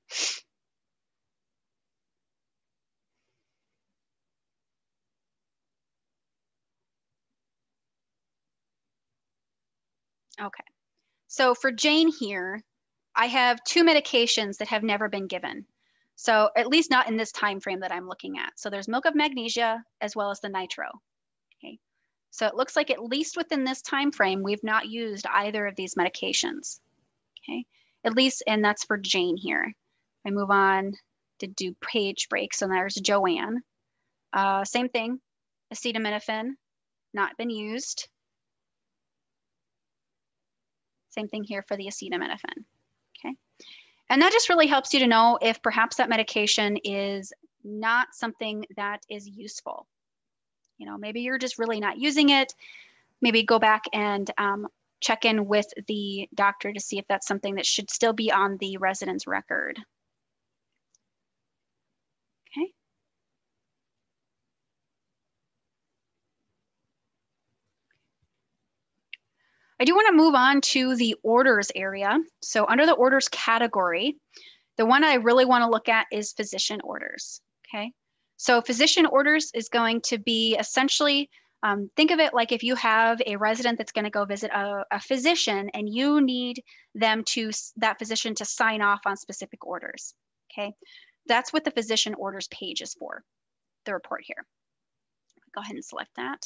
Okay, so for Jane here, I have two medications that have never been given. So at least not in this time frame that I'm looking at. So there's milk of magnesia as well as the nitro. So it looks like at least within this time frame, we've not used either of these medications. Okay, at least, and that's for Jane here. I move on to do page breaks, so there's Joanne. Uh, same thing, acetaminophen, not been used. Same thing here for the acetaminophen, okay? And that just really helps you to know if perhaps that medication is not something that is useful. You know, maybe you're just really not using it. Maybe go back and um, check in with the doctor to see if that's something that should still be on the resident's record. Okay. I do want to move on to the orders area. So under the orders category, the one I really want to look at is physician orders, okay? So physician orders is going to be essentially, um, think of it like if you have a resident that's going to go visit a, a physician and you need them to, that physician to sign off on specific orders, okay? That's what the physician orders page is for, the report here. Go ahead and select that.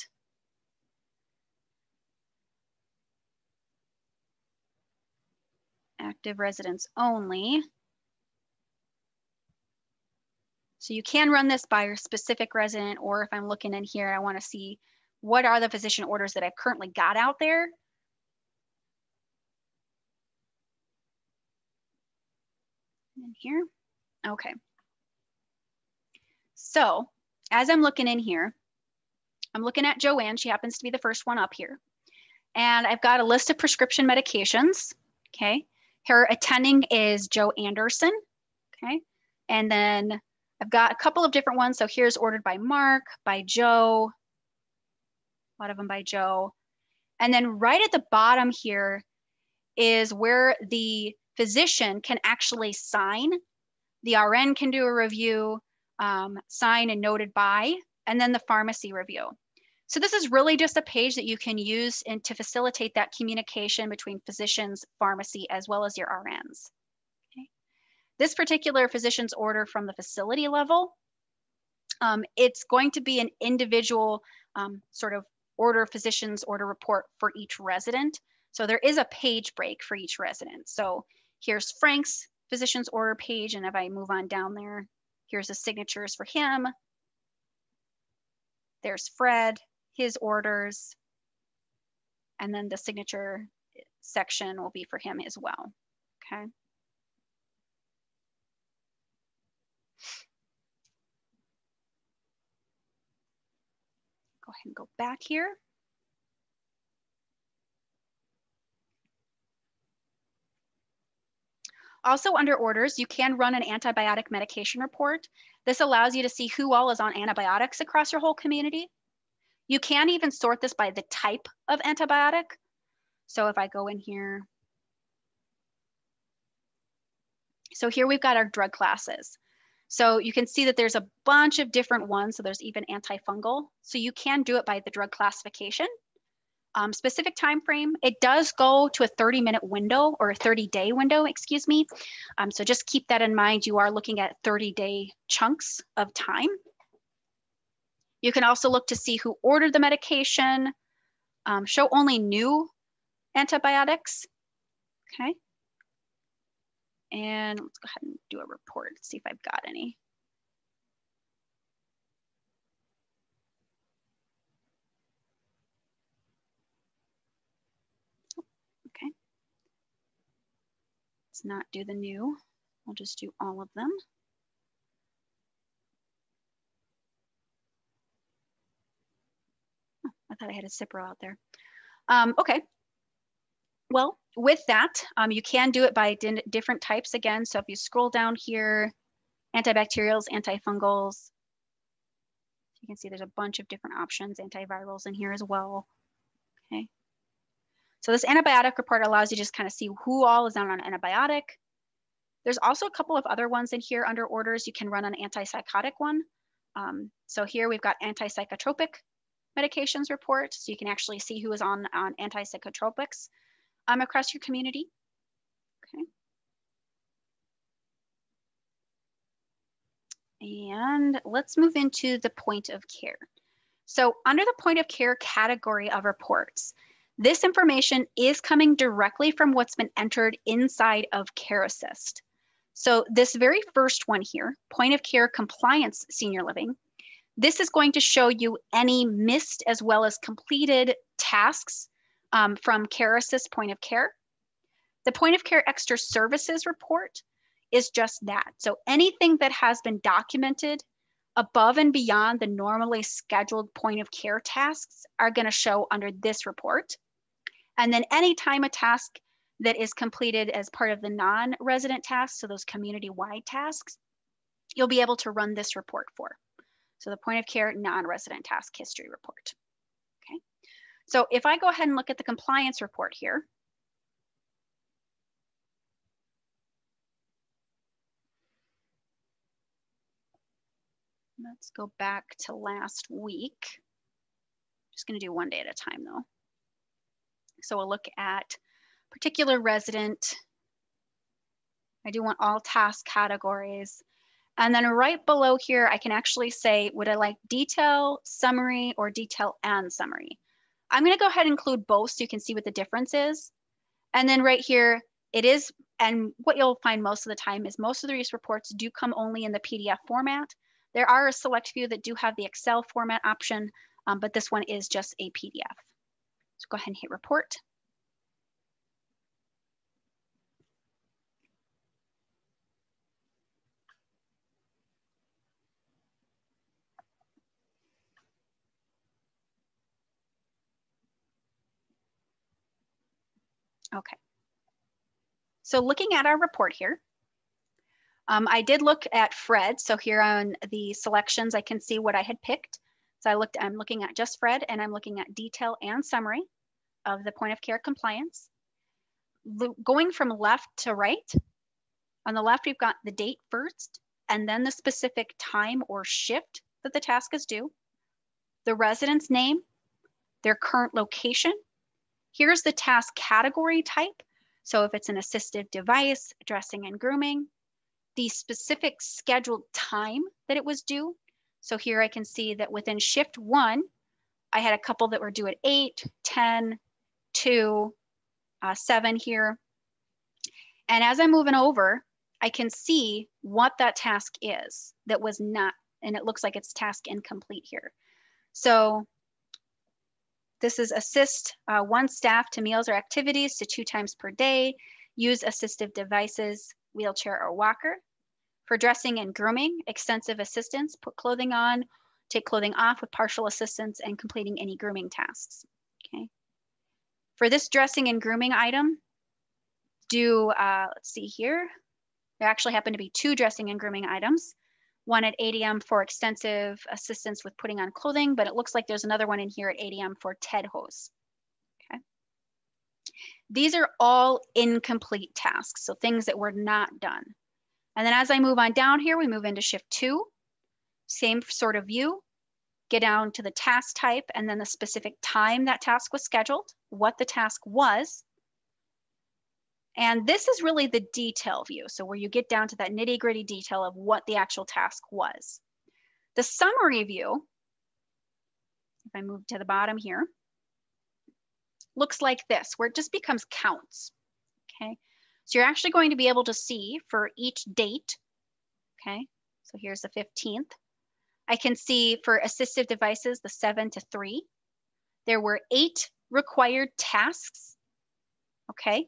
active residents only. So you can run this by your specific resident, or if I'm looking in here, I wanna see what are the physician orders that I've currently got out there. In here, okay. So as I'm looking in here, I'm looking at Joanne, she happens to be the first one up here. And I've got a list of prescription medications, okay? Her attending is Joe Anderson. Okay. And then I've got a couple of different ones. So here's ordered by Mark, by Joe, a lot of them by Joe. And then right at the bottom here is where the physician can actually sign. The RN can do a review, um, sign and noted by, and then the pharmacy review. So this is really just a page that you can use to facilitate that communication between physicians, pharmacy, as well as your RNs. This particular physician's order from the facility level, um, it's going to be an individual um, sort of order physician's order report for each resident. So there is a page break for each resident. So here's Frank's physician's order page. And if I move on down there, here's the signatures for him. There's Fred, his orders, and then the signature section will be for him as well, okay? Ahead and go back here. Also under orders, you can run an antibiotic medication report. This allows you to see who all is on antibiotics across your whole community. You can even sort this by the type of antibiotic. So if I go in here, so here we've got our drug classes. So you can see that there's a bunch of different ones. So there's even antifungal. So you can do it by the drug classification um, specific time frame. It does go to a 30 minute window or a 30 day window, excuse me. Um, so just keep that in mind. You are looking at 30 day chunks of time. You can also look to see who ordered the medication, um, show only new antibiotics. Okay. And let's go ahead and do a report, see if I've got any. Okay. Let's not do the new. I'll just do all of them. Oh, I thought I had a Cipro out there. Um, okay. Well, with that, um, you can do it by different types again. So if you scroll down here, antibacterials, antifungals, you can see there's a bunch of different options, antivirals in here as well. Okay. So this antibiotic report allows you to just kind of see who all is on an antibiotic. There's also a couple of other ones in here under orders. You can run an antipsychotic one. Um, so here we've got antipsychotropic medications report. So you can actually see who is on, on antipsychotropics um, across your community. Okay. And let's move into the point of care. So under the point of care category of reports, this information is coming directly from what's been entered inside of Care Assist. So this very first one here, point of care compliance senior living, this is going to show you any missed as well as completed tasks um, from Assist point of care. The point of care extra services report is just that. So anything that has been documented above and beyond the normally scheduled point of care tasks are going to show under this report. And then anytime a task that is completed as part of the non-resident tasks, so those community-wide tasks, you'll be able to run this report for. So the point of care non-resident task history report. So if I go ahead and look at the compliance report here, let's go back to last week. Just gonna do one day at a time though. So we'll look at particular resident. I do want all task categories. And then right below here, I can actually say, would I like detail, summary, or detail and summary? I'm gonna go ahead and include both so you can see what the difference is. And then right here, it is, and what you'll find most of the time is most of the these reports do come only in the PDF format. There are a select few that do have the Excel format option, um, but this one is just a PDF. So go ahead and hit report. Okay. So looking at our report here, um, I did look at Fred. So here on the selections, I can see what I had picked. So I looked, I'm looking at just Fred and I'm looking at detail and summary of the point of care compliance. going from left to right, on the left, we've got the date first, and then the specific time or shift that the task is due, the resident's name, their current location. Here's the task category type. So if it's an assistive device, dressing and grooming, the specific scheduled time that it was due, so here I can see that within shift one, I had a couple that were due at 8, 10, 2, uh, 7 here. And as I'm moving over, I can see what that task is that was not, and it looks like it's task incomplete here. So This is assist uh, one staff to meals or activities to two times per day, use assistive devices, wheelchair or walker. For dressing and grooming, extensive assistance, put clothing on, take clothing off with partial assistance and completing any grooming tasks, okay? For this dressing and grooming item, do, uh, let's see here, there actually happen to be two dressing and grooming items one at 8 a.m. for extensive assistance with putting on clothing, but it looks like there's another one in here at 8 a.m. for TED hose. Okay. These are all incomplete tasks, so things that were not done. And then as I move on down here, we move into shift two, same sort of view, get down to the task type and then the specific time that task was scheduled, what the task was, and this is really the detail view. So where you get down to that nitty gritty detail of what the actual task was. The summary view, if I move to the bottom here, looks like this, where it just becomes counts, okay? So you're actually going to be able to see for each date, okay? So here's the 15th. I can see for assistive devices, the seven to three, there were eight required tasks, okay?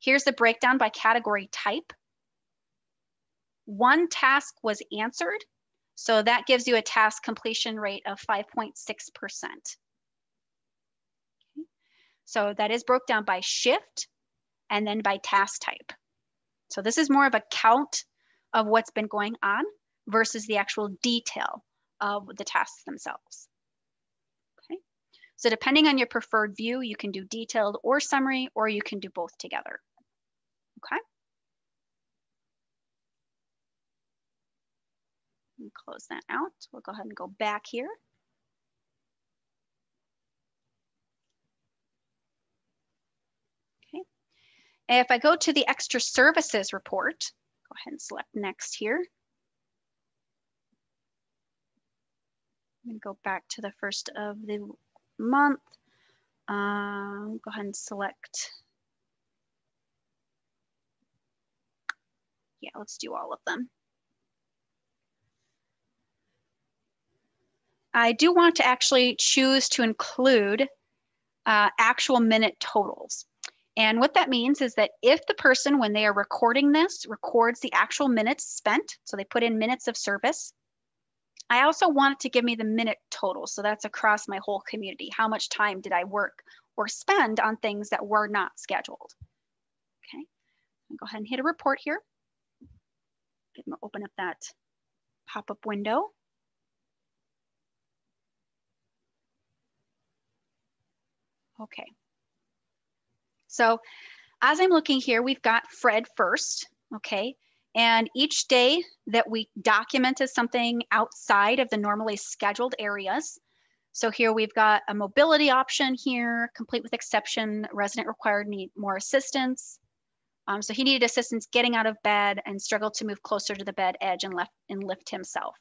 Here's the breakdown by category type. One task was answered, so that gives you a task completion rate of 5.6%. Okay. So that is broke down by shift and then by task type. So this is more of a count of what's been going on versus the actual detail of the tasks themselves. Okay. So depending on your preferred view, you can do detailed or summary, or you can do both together. Okay. And close that out. We'll go ahead and go back here. Okay. If I go to the extra services report, go ahead and select next here. I'm going to go back to the first of the month. Um, go ahead and select yeah, let's do all of them. I do want to actually choose to include uh, actual minute totals. And what that means is that if the person, when they are recording this, records the actual minutes spent, so they put in minutes of service, I also want it to give me the minute total. So that's across my whole community. How much time did I work or spend on things that were not scheduled? Okay, go ahead and hit a report here open up that pop-up window. Okay. So as I'm looking here, we've got Fred first, okay? And each day that we document documented something outside of the normally scheduled areas. So here we've got a mobility option here, complete with exception, resident required need more assistance, um, so he needed assistance getting out of bed and struggled to move closer to the bed edge and left and lift himself.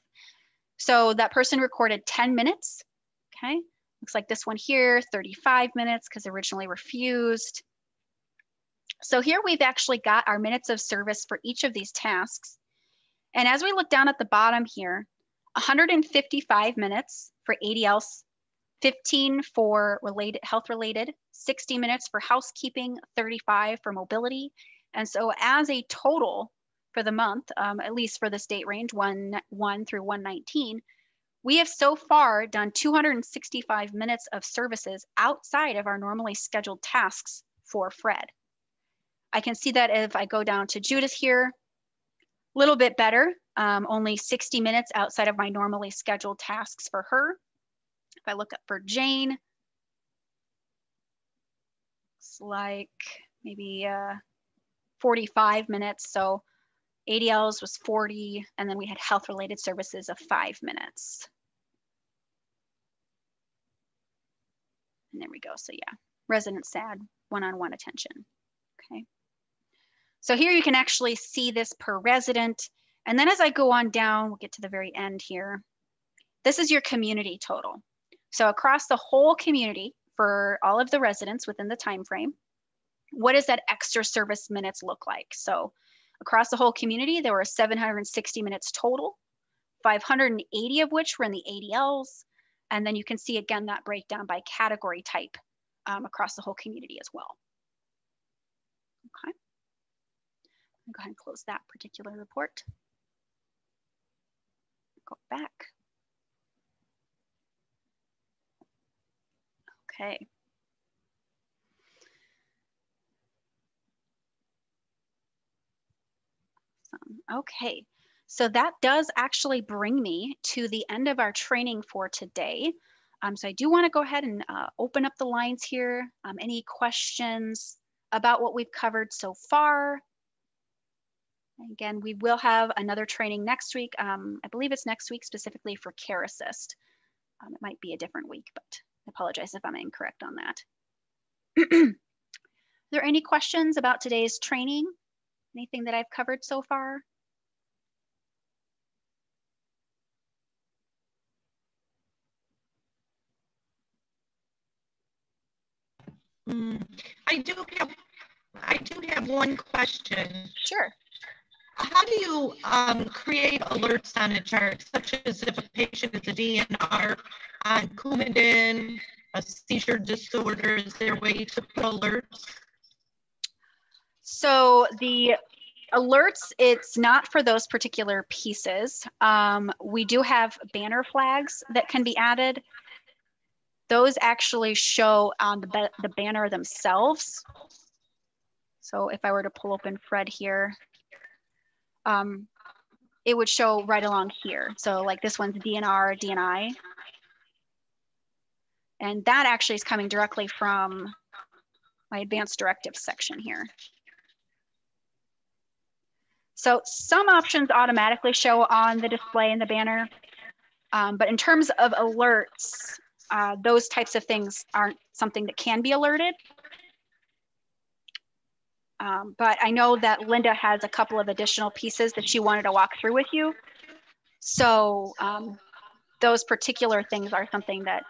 So that person recorded 10 minutes. Okay, looks like this one here, 35 minutes because originally refused. So here we've actually got our minutes of service for each of these tasks. And as we look down at the bottom here, 155 minutes for ADLs 15 for related health related, 60 minutes for housekeeping, 35 for mobility. And so as a total for the month, um, at least for this date range, one, one through 119, we have so far done 265 minutes of services outside of our normally scheduled tasks for Fred. I can see that if I go down to Judith here, a little bit better, um, only 60 minutes outside of my normally scheduled tasks for her. If I look up for Jane, it's like maybe uh, 45 minutes. So ADLs was 40, and then we had health related services of five minutes. And there we go. So yeah, resident SAD, one-on-one -on -one attention. Okay. So here you can actually see this per resident. And then as I go on down, we'll get to the very end here. This is your community total. So across the whole community for all of the residents within the time frame, what does that extra service minutes look like? So across the whole community, there were 760 minutes total, 580 of which were in the ADLs, And then you can see again that breakdown by category type um, across the whole community as well. Okay. Go ahead and close that particular report. Go back. Okay. Awesome. Okay. So that does actually bring me to the end of our training for today. Um, so I do want to go ahead and uh, open up the lines here. Um, any questions about what we've covered so far? Again, we will have another training next week. Um, I believe it's next week specifically for Care Assist. Um, it might be a different week, but I apologize if I'm incorrect on that. Are there any questions about today's training? Anything that I've covered so far? Mm, I do have, I do have one question. Sure. How do you um, create alerts on a chart, such as if a patient is a DNR on Coumadin, a seizure disorder, is there a way to put alerts? So the alerts, it's not for those particular pieces. Um, we do have banner flags that can be added. Those actually show on the, the banner themselves. So if I were to pull open Fred here, um, it would show right along here. So like this one's DNR, DNI. And that actually is coming directly from my advanced directives section here. So some options automatically show on the display in the banner. Um, but in terms of alerts, uh, those types of things aren't something that can be alerted. Um, but I know that Linda has a couple of additional pieces that she wanted to walk through with you. So um, those particular things are something that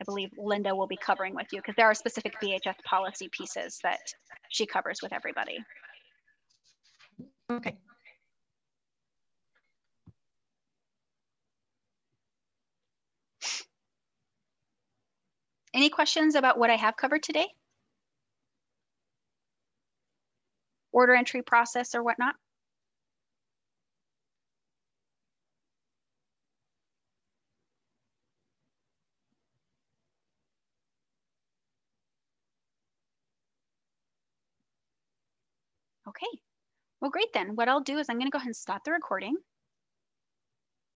I believe Linda will be covering with you because there are specific BHS policy pieces that she covers with everybody. Okay. Any questions about what I have covered today? order entry process or whatnot? Okay, well, great then. What I'll do is I'm gonna go ahead and stop the recording.